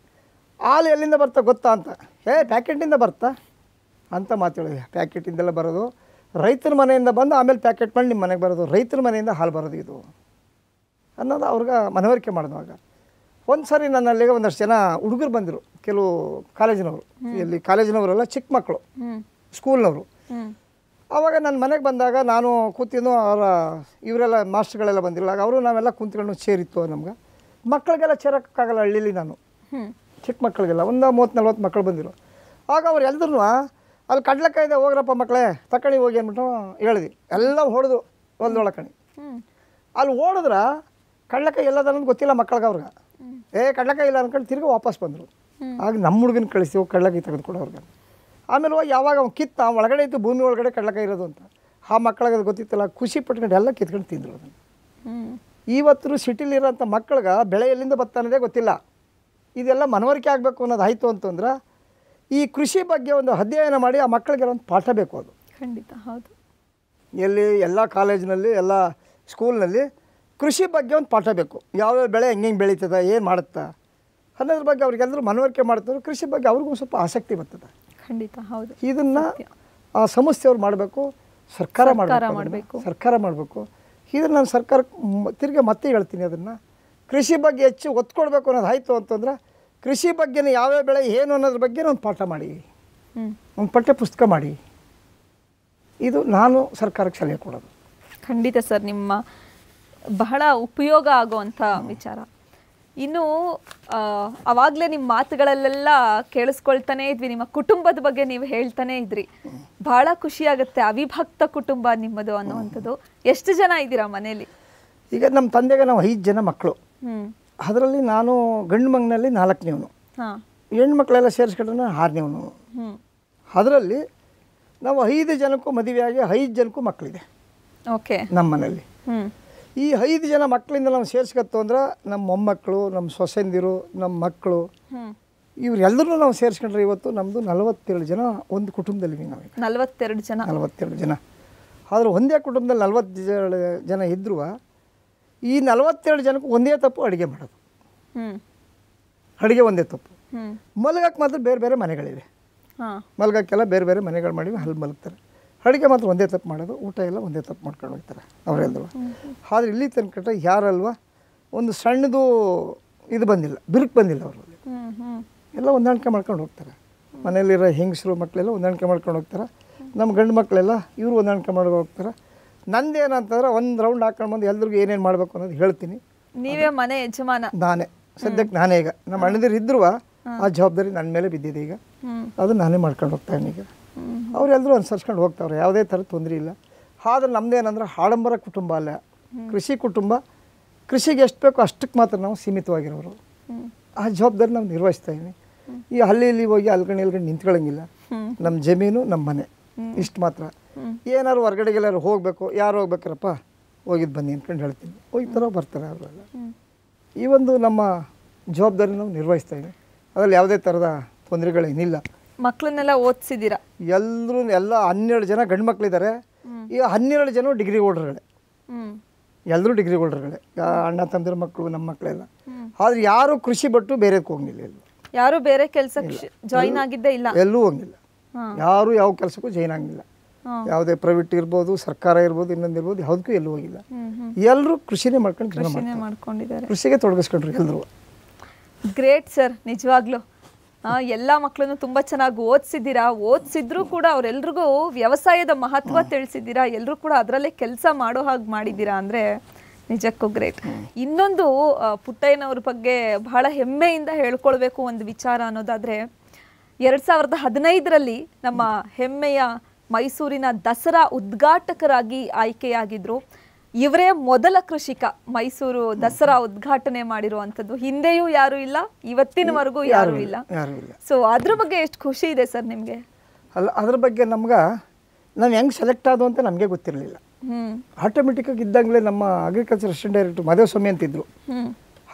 ಹಾಲು ಎಲ್ಲಿಂದ ಬರ್ತಾ ಗೊತ್ತಾ ಅಂತ. ಏ ಪ್ಯಾಕೆಟಿಂದ ಬರ್ತಾ? ಅಂತ ಮಾತು ಹೇಳಿದೆ. ಪ್ಯಾಕೆಟಿಂದೆಲ್ಲ ಬರೋದು. ರೈತರ ಮನೆಯಿಂದ ಬಂದು ಆಮೇಲೆ ಪ್ಯಾಕೆಟ್ ಮಾಡಿ ನಿಮ್ಮ ಮನೆಗೆ ಬರೋದು. ರೈತರ ಮನೆಯಿಂದ ಹಾಲು ಬರೋದು ಇದು. ಅನ್ನೋದು ಅವ್ರಿಗೆ ಮನವರಿಕೆ ಮಾಡಿದಾಗ ಒಂದು ಸಾರಿ ನನ್ನ ಅಲ್ಲಿಗೆ ಒಂದಷ್ಟು ಜನ ಹುಡುಗರು ಬಂದರು. ಕೆಲವು ಕಾಲೇಜಿನವರು. ಇಲ್ಲಿ ಕಾಲೇಜಿನವರೆಲ್ಲ ಚಿಕ್ಕ ಮಕ್ಕಳು. ಸ್ಕೂಲ್ನವರು. ಆವಾಗ ನನ್ನ ಮನೆಗೆ ಬಂದಾಗ ನಾನು ಕೂತಿದ್ದು ಅವರ ಇವರೆಲ್ಲ ಮಾಸ್ಟರ್ಗಳೆಲ್ಲ ಬಂದಿರಲ್ಲ. ಅವರು ನಾವೆಲ್ಲ ಕೂತ್ಕೊಂಡು ಸೇರಿತ್ತು ನಮ್ಗೆ. ಮಕ್ಕಳಿಗೆಲ್ಲ ಚೇರಕ್ಕಾಗಲ್ಲ ಹಳ್ಳಿಲಿ ನಾನು. ಚಿಕ್ಕ ಮಕ್ಕಳಿಗೆಲ್ಲ ಒಂದು ಮೂವತ್ತು ನಲ್ವತ್ತು ಮಕ್ಕಳು ಬಂದಿರು. ಆಗ ಅವ್ರು ಎಲ್ದ್ರು ಅಲ್ಲಿ ಕಡ್ಲೆಕಾಯಿ ಇದೆ ಹೋಗ್ರಪ್ಪ ಮಕ್ಕಳೇ ತಕ್ಕಣಿ ಹೋಗಿ ಅಂದ್ಬಿಟ್ಟು ಹೇಳಿದ್ವಿ. ಎಲ್ಲ ಹೊಡೆದು ಒಂದೊಳಕಣಿ ಅಲ್ಲಿ ಓಡಿದ್ರೆ ಕಡ್ಲೆಕಾಯಿ ಎಲ್ಲದ ಅನ್ನೋದು ಗೊತ್ತಿಲ್ಲ ಮಕ್ಕಳಿಗೆ ಅವ್ರಿಗೆ. ಏ ಕಡ್ಲಕಾಯಿ ಇಲ್ಲ ಅಂದ್ಕೊಂಡು ತಿರ್ಗಿ ವಾಪಸ್ ಬಂದರು. ಆಗ ನಮ್ಮ ಹುಡುಗನ ಕಳಿಸ್ತೀವಿ ಕಡ್ಲೆಕಾಯಿ ತೆಗೆದುಕೊಡು ಅವ್ರಿಗೆ. ಆಮೇಲೆ ಹೋಗಿ ಯಾವಾಗ ಅವ್ನು ಕಿತ್ತ ಒಳಗಡೆ ಇತ್ತು ಭೂಮಿ ಒಳಗಡೆ ಕಡ್ಲೆಕಾಯಿ ಇರೋದು ಅಂತ. ಆ ಮಕ್ಕಳಿಗೆ ಅದು ಗೊತ್ತಿತ್ತಲ್ಲ ಖುಷಿ ಪಟ್ಕೊಂಡು ಎಲ್ಲ ಕಿತ್ಕೊಂಡು ತಿಂದರು ಅದನ್ನು. ಇವತ್ತು ಸಿಟಿಲಿರೋಂಥ ಮಕ್ಕಳಿಗೆ ಬೆಳೆ ಎಲ್ಲಿಂದ ಬತ್ತ ಅನ್ನೋದೇ ಗೊತ್ತಿಲ್ಲ. ಇದೆಲ್ಲ ಮನವರಿಕೆ ಆಗಬೇಕು ಅನ್ನೋದು ಆಯಿತು ಅಂತಂದ್ರೆ ಈ ಕೃಷಿ ಬಗ್ಗೆ ಒಂದು ಅಧ್ಯಯನ ಮಾಡಿ ಆ ಮಕ್ಕಳಿಗೆ ಒಂದು ಪಾಠ ಬೇಕು ಅದು. ಖಂಡಿತ ಹೌದು. ಎಲ್ಲಿ ಎಲ್ಲ ಕಾಲೇಜಿನಲ್ಲಿ ಎಲ್ಲ ಸ್ಕೂಲ್ನಲ್ಲಿ ಕೃಷಿ ಬಗ್ಗೆ ಒಂದು ಪಾಠ ಬೇಕು. ಯಾವ್ಯಾವ ಬೆಳೆ ಹೆಂಗೆ ಹೆಂಗೆ ಬೆಳೀತದೆ ಏನು ಮಾಡುತ್ತಾ ಅನ್ನೋದ್ರ ಬಗ್ಗೆ ಅವ್ರಿಗೆಲ್ಲರೂ ಮನವರಿಕೆ ಮಾಡ್ತಾರೆ. ಕೃಷಿ ಬಗ್ಗೆ ಅವ್ರಿಗೂ ಸ್ವಲ್ಪ ಆಸಕ್ತಿ ಬರ್ತದೆ. ಖಂಡಿತ ಹೌದು. ಇದನ್ನು ಆ ಸಂಸ್ಥೆಯವ್ರು ಮಾಡಬೇಕು ಸರ್ಕಾರ ಸರ್ಕಾರ ಮಾಡಬೇಕು. ಸರ್ಕಾರ ಮಾಡಬೇಕು. ಇದನ್ನು ನಾನು ಸರ್ಕಾರಕ್ಕೆ ತಿರುಗಿ ಮತ್ತೆ ಹೇಳ್ತೀನಿ ಅದನ್ನು. ಕೃಷಿ ಬಗ್ಗೆ ಹೆಚ್ಚು ಒತ್ತು ಕೊಡಬೇಕು ಅನ್ನೋದು ಆಯಿತು ಅಂತಂದ್ರೆ ಕೃಷಿ ಬಗ್ಗೆನೇ ಯಾವ್ಯಾವ ಬೆಳೆ ಏನು ಅನ್ನೋದ್ರ ಬಗ್ಗೆ ಒಂದು ಪಾಠ ಮಾಡಿ. ಒಂದು ಪಠ್ಯ ಪುಸ್ತಕ ಮಾಡಿ. ಇದು ನಾನು ಸರ್ಕಾರಕ್ಕೆ ಸಲಹೆ ಕೊಡೋದು. ಖಂಡಿತ ಸರ್ ನಿಮ್ಮ ಬಹಳ ಉಪಯೋಗ ಆಗುವಂಥ ವಿಚಾರ. ಇನ್ನು ಅವಾಗಲೇ ನಿಮ್ಮ ಮಾತುಗಳಲ್ಲೆಲ್ಲ ಕೇಳಿಸ್ಕೊಳ್ತಾನೆ ಇದ್ವಿ. ನಿಮ್ಮ ಕುಟುಂಬದ ಬಗ್ಗೆ ನೀವು ಹೇಳ್ತಾನೆ ಇದ್ರಿ. ಬಹಳ ಖುಷಿ ಆಗುತ್ತೆ. ಅವಿಭಕ್ತ ಕುಟುಂಬ ನಿಮ್ಮದು ಅನ್ನುವಂಥದ್ದು. ಎಷ್ಟು ಜನ ಇದ್ದೀರಾ ಮನೆಯಲ್ಲಿ ಈಗ ನಮ್ಮ ತಂದೆಗೆ ನಾವು ಐದು ಜನ ಮಕ್ಕಳು. ಅದರಲ್ಲಿ ನಾನು ಗಂಡು ಮಗನಲ್ಲಿ ನಾಲ್ಕನೇವನು. ಹೆಣ್ಣು ಮಕ್ಕಳೆಲ್ಲ ಸೇರಿಸ್ಕೊಂಡ್ರೆ ಆರನೇವನು. ಅದರಲ್ಲಿ ನಾವು ಐದು ಜನಕ್ಕೂ ಮದುವೆಯಾಗಿ ಐದು ಜನಕ್ಕೂ ಮಕ್ಕಳಿದೆ. ಓಕೆ. ನಮ್ಮ ಮನೆಯಲ್ಲಿ ಈ ಐದು ಜನ ಮಕ್ಕಳಿಂದ ನಾವು ಸೇರ್ಸ್ಕತ್ತು ಅಂದ್ರೆ ನಮ್ಮ ಮೊಮ್ಮಕ್ಕಳು ನಮ್ಮ ಸೊಸೆಂದಿರು ನಮ್ಮ ಮಕ್ಕಳು. ಇವರೆಲ್ಲರೂ ನಾವು ಸೇರಿಸ್ಕೊಂಡ್ರೆ ಇವತ್ತು ನಮ್ಮದು ನಲವತ್ತೆರಡು ಜನ ಒಂದು ಕುಟುಂಬದಲ್ಲಿ ನಾವು ನಲವತ್ತೆರಡು ಜನ. ನಲವತ್ತೆರಡು ಜನ. ಆದರೂ ಒಂದೇ ಕುಟುಂಬದಲ್ಲಿ ನಲವತ್ತು ಜನ ಇದ್ದರೂ ಈ ನಲವತ್ತೆರಡು ಜನಕ್ಕೂ ಒಂದೇ ತಪ್ಪು ಅಡುಗೆ ಮಾಡೋದು. ಅಡುಗೆ ಒಂದೇ ತಪ್ಪು. ಮಲಗಕ್ಕೆ ಮಾತ್ರ ಬೇರೆ ಬೇರೆ ಮನೆಗಳಿವೆ. ಮಲಗಕ್ಕೆಲ್ಲ ಬೇರೆ ಬೇರೆ ಮನೆಗಳು ಮಾಡಿ ಅಲ್ಲಿ ಮಲಗ್ತಾರೆ. ಅಡುಗೆ ಮಾತ್ರ ಒಂದೇ ತಪ್ಪು ಮಾಡೋದು ಊಟ ಎಲ್ಲ ಒಂದೇ ತಪ್ಪು ಮಾಡ್ಕೊಂಡು ಹೋಗ್ತಾರೆ ಅವರೆಲ್ಲರೂ ಆದ್ರೆ ಇಲ್ಲಿ ತನಕ ಯಾರಲ್ವ ಒಂದು ಸಣ್ಣದು ಇದು ಬಂದಿಲ್ಲ ಬಿರುಕು ಬಂದಿಲ್ಲ ಹ್ಮ್ ಎಲ್ಲ ಹೊಂದಾಣಿಕೆ ಮಾಡ್ಕೊಂಡು ಹೋಗ್ತಾರೆ. ಮನೇಲಿರೋ ಹೆಂಗಸರು ಮಕ್ಕಳೆಲ್ಲ ಹೊಂದಾಣಿಕೆ ಮಾಡ್ಕೊಂಡು ಹೋಗ್ತಾರೆ. ನಮ್ಮ ಗಂಡು ಮಕ್ಕಳೆಲ್ಲ ಇವರು ಹೊಂದಾಣಿಕೆ ಮಾಡ್ಕೊಂಡು ಹೋಗ್ತಾರೆ. ನಂದೇನಂತಂದ್ರೆ ಒಂದು ರೌಂಡ್ ಹಾಕೊಂಡು ಬಂದು ಎಲ್ರಿಗೂ ಏನೇನು ಮಾಡಬೇಕು ಅನ್ನೋದು ಹೇಳ್ತೀನಿ. ನೀವೇ ಮನೆ ಯಜಮಾನ. ನಾನೇ ಸದ್ಯಕ್ಕೆ ನಾನೇ ಈಗ. ನಮ್ಮ ಅಣ್ಣದಿರು ಇದ್ರು ಆ ಜವಾಬ್ದಾರಿ ನನ್ನ ಮೇಲೆ ಬಿದ್ದಿದೆ ಈಗ. ಅದು ನಾನೇ ಮಾಡ್ಕೊಂಡು ಹೋಗ್ತಾನೆ ಈಗ. ಅವರೆಲ್ಲರೂ ಅನುಸರಿಸ್ಕೊಂಡು ಹೋಗ್ತಾವ್ರೆ ಯಾವುದೇ ಥರ ತೊಂದರೆ ಇಲ್ಲ. ಆದ್ರೆ ನಮ್ಮದೇನಂದ್ರೆ ಆಡಂಬರ ಕುಟುಂಬ ಅಲ್ಲ. ಕೃಷಿ ಕುಟುಂಬ ಕೃಷಿಗೆ ಎಷ್ಟು ಬೇಕೋ ಅಷ್ಟಕ್ಕೆ ಮಾತ್ರ ನಾವು ಸೀಮಿತವಾಗಿರೋರು. ಆ ಜವಾಬ್ದಾರಿ ನಾವು ನಿರ್ವಹಿಸ್ತಾ ಇದ್ದೀನಿ ಈ ಹಳ್ಳಿ ಇಲ್ಲಿ ಹೋಗಿ ಅಲ್ಗಣಿ ಅಲ್ಗಣಿ ನಿಂತ್ಕೊಳ್ಳಂಗಿಲ್ಲ ನಮ್ಮ ಜಮೀನು ನಮ್ಮ ಮನೆ ಇಷ್ಟು ಮಾತ್ರ. ಏನಾದ್ರು ಹೊರಗಡೆಗೆ ಎಲ್ಲಾರು ಹೋಗಬೇಕು ಯಾರು ಹೋಗ್ಬೇಕಾರಪ್ಪ ಹೋಗಿದ್ದು ಬನ್ನಿ ಅಂದ್ಕೊಂಡು ಹೇಳ್ತೀನಿ. ಹೋಗ್ತಾರೋ ಬರ್ತಾರೆ ಅವರೆಲ್ಲ ಈ ಒಂದು ನಮ್ಮ ಜವಾಬ್ದಾರಿ ನಾವು ನಿರ್ವಹಿಸ್ತಾ ಇದ್ದೀವಿ ಅದರಲ್ಲಿ ಯಾವುದೇ ಥರದ ತೊಂದರೆಗಳೇನಿಲ್ಲ. ಮಕ್ಕಳನ್ನೆಲ್ಲ ಓದಿಸಿದ್ದೀರಾ? ಎಲ್ಲರೂ ಎಲ್ಲ ಹನ್ನೆರಡು ಜನ ಗಂಡು ಮಕ್ಕಳಿದ್ದಾರೆ ಈಗ ಹನ್ನೆರಡು ಜನ ಡಿಗ್ರಿ ಹೋಲ್ಡರ್ಗಳೇ. ಎಲ್ಲರೂ ಡಿಗ್ರಿ ಹೋಲ್ಡರ್ಗಳೇ. ಅಣ್ಣ ತಂದಿರೋ ಮಕ್ಕಳು ನಮ್ಮ ಮಕ್ಕಳೆಲ್ಲ. ಆದ್ರೆ ಯಾರು ಕೃಷಿ ಬಿಟ್ಟು ಬೇರೆದಕ್ಕೆ ಹೋಗಿಲ್ಲ ಎಲ್ಲೂ ಯಾರು ಬೇರೆ ಕೆಲಸಕ್ಕೆ ಜಾಯಿನ್ ಆಗಿದ್ದೇ ಇಲ್ಲ. ಎಲ್ಲೂ ಹೋಗಿಲ್ಲ ಯಾರು ಯಾವ ಕೆಲಸಕ್ಕೂ ಜಾಯಿನ್ ಆಗಿಲ್ಲ ಯಾವುದೇ ಪ್ರೈವೇಟ್ ಇರ್ಬೋದು ಸರ್ಕಾರ ಇರ್ಬೋದು ಇನ್ನೊಂದು ಇರ್ಬೋದು ಯಾವುದಕ್ಕೂ ಎಲ್ಲೂ ಹೋಗಿಲ್ಲ ಎಲ್ಲರೂ ಕೃಷಿನೇ ಮಾಡ್ಕೊಂಡು ಕೃಷಿಗೆ ತೊಡಗಿಸ್ಕೊಂಡ್ರು ಎಲ್ಲರೂ ಗ್ರೇಟ್ ಸರ್ ನಿಜವಾಗ್ಲೂ. ಎಲ್ಲ ಮಕ್ಕಳನ್ನು ತುಂಬಾ ಚೆನ್ನಾಗಿ ಓದಿಸಿದ್ದೀರಾ? ಓದಿಸಿದ್ರು ಕೂಡ ಅವರೆಲ್ರಿಗೂ ವ್ಯವಸಾಯದ ಮಹತ್ವ ತಿಳಿಸಿದ್ದೀರಾ? ಎಲ್ಲರೂ ಕೂಡ ಅದರಲ್ಲೇ ಕೆಲಸ ಮಾಡೋ ಹಾಗೆ ಮಾಡಿದ್ದೀರಾ ಅಂದರೆ ನಿಜಕ್ಕೂ ಗ್ರೇಟ್. ಇನ್ನೊಂದು ಪುಟ್ಟಯ್ಯನವ್ರ ಬಗ್ಗೆ ಬಹಳ ಹೆಮ್ಮೆಯಿಂದ ಹೇಳ್ಕೊಳ್ಬೇಕು ಒಂದು ವಿಚಾರ ಅನ್ನೋದಾದ್ರೆ ಎರಡು ಸಾವಿರದ ಹದಿನೈದರಲ್ಲಿ ನಮ್ಮ ಹೆಮ್ಮೆಯ ಮೈಸೂರಿನ ದಸರಾ ಉದ್ಘಾಟಕರಾಗಿ ಆಯ್ಕೆಯಾಗಿದ್ರು. ಇವರೇ ಮೊದಲ ಕೃಷಿಕ. ಮೈಸೂರು ದಸರಾ ಉದ್ಘಾಟನೆ ಮಾಡಿರುವಂತದ್ದು ಹಿಂದೆಯೂ ಯಾರು ಇಲ್ಲ ಇವತ್ತಿನವರೆಗೂ ಯಾರು ಇಲ್ಲ ಯಾರೂ ಇಲ್ಲ. ಸೊ ಅದ್ರ ಬಗ್ಗೆ ಎಷ್ಟು ಖುಷಿ ಇದೆ ಸರ್ ನಿಮ್ಗೆ? ಅಲ್ಲ ಅದ್ರ ಬಗ್ಗೆ ನಮ್ಗೆ ನಾವು ಹೆಂಗೆ ಸೆಲೆಕ್ಟ್ ಆದವು ಅಂತ ನಮಗೆ ಗೊತ್ತಿರಲಿಲ್ಲ. ಹ್ಮ್. ಆಟೋಮೆಟಿಕ್ಕಾಗಿ ಇದ್ದಾಗಲೇ ನಮ್ಮ agriculture assistant director Madeva Swamy ಅಂತಿದ್ರು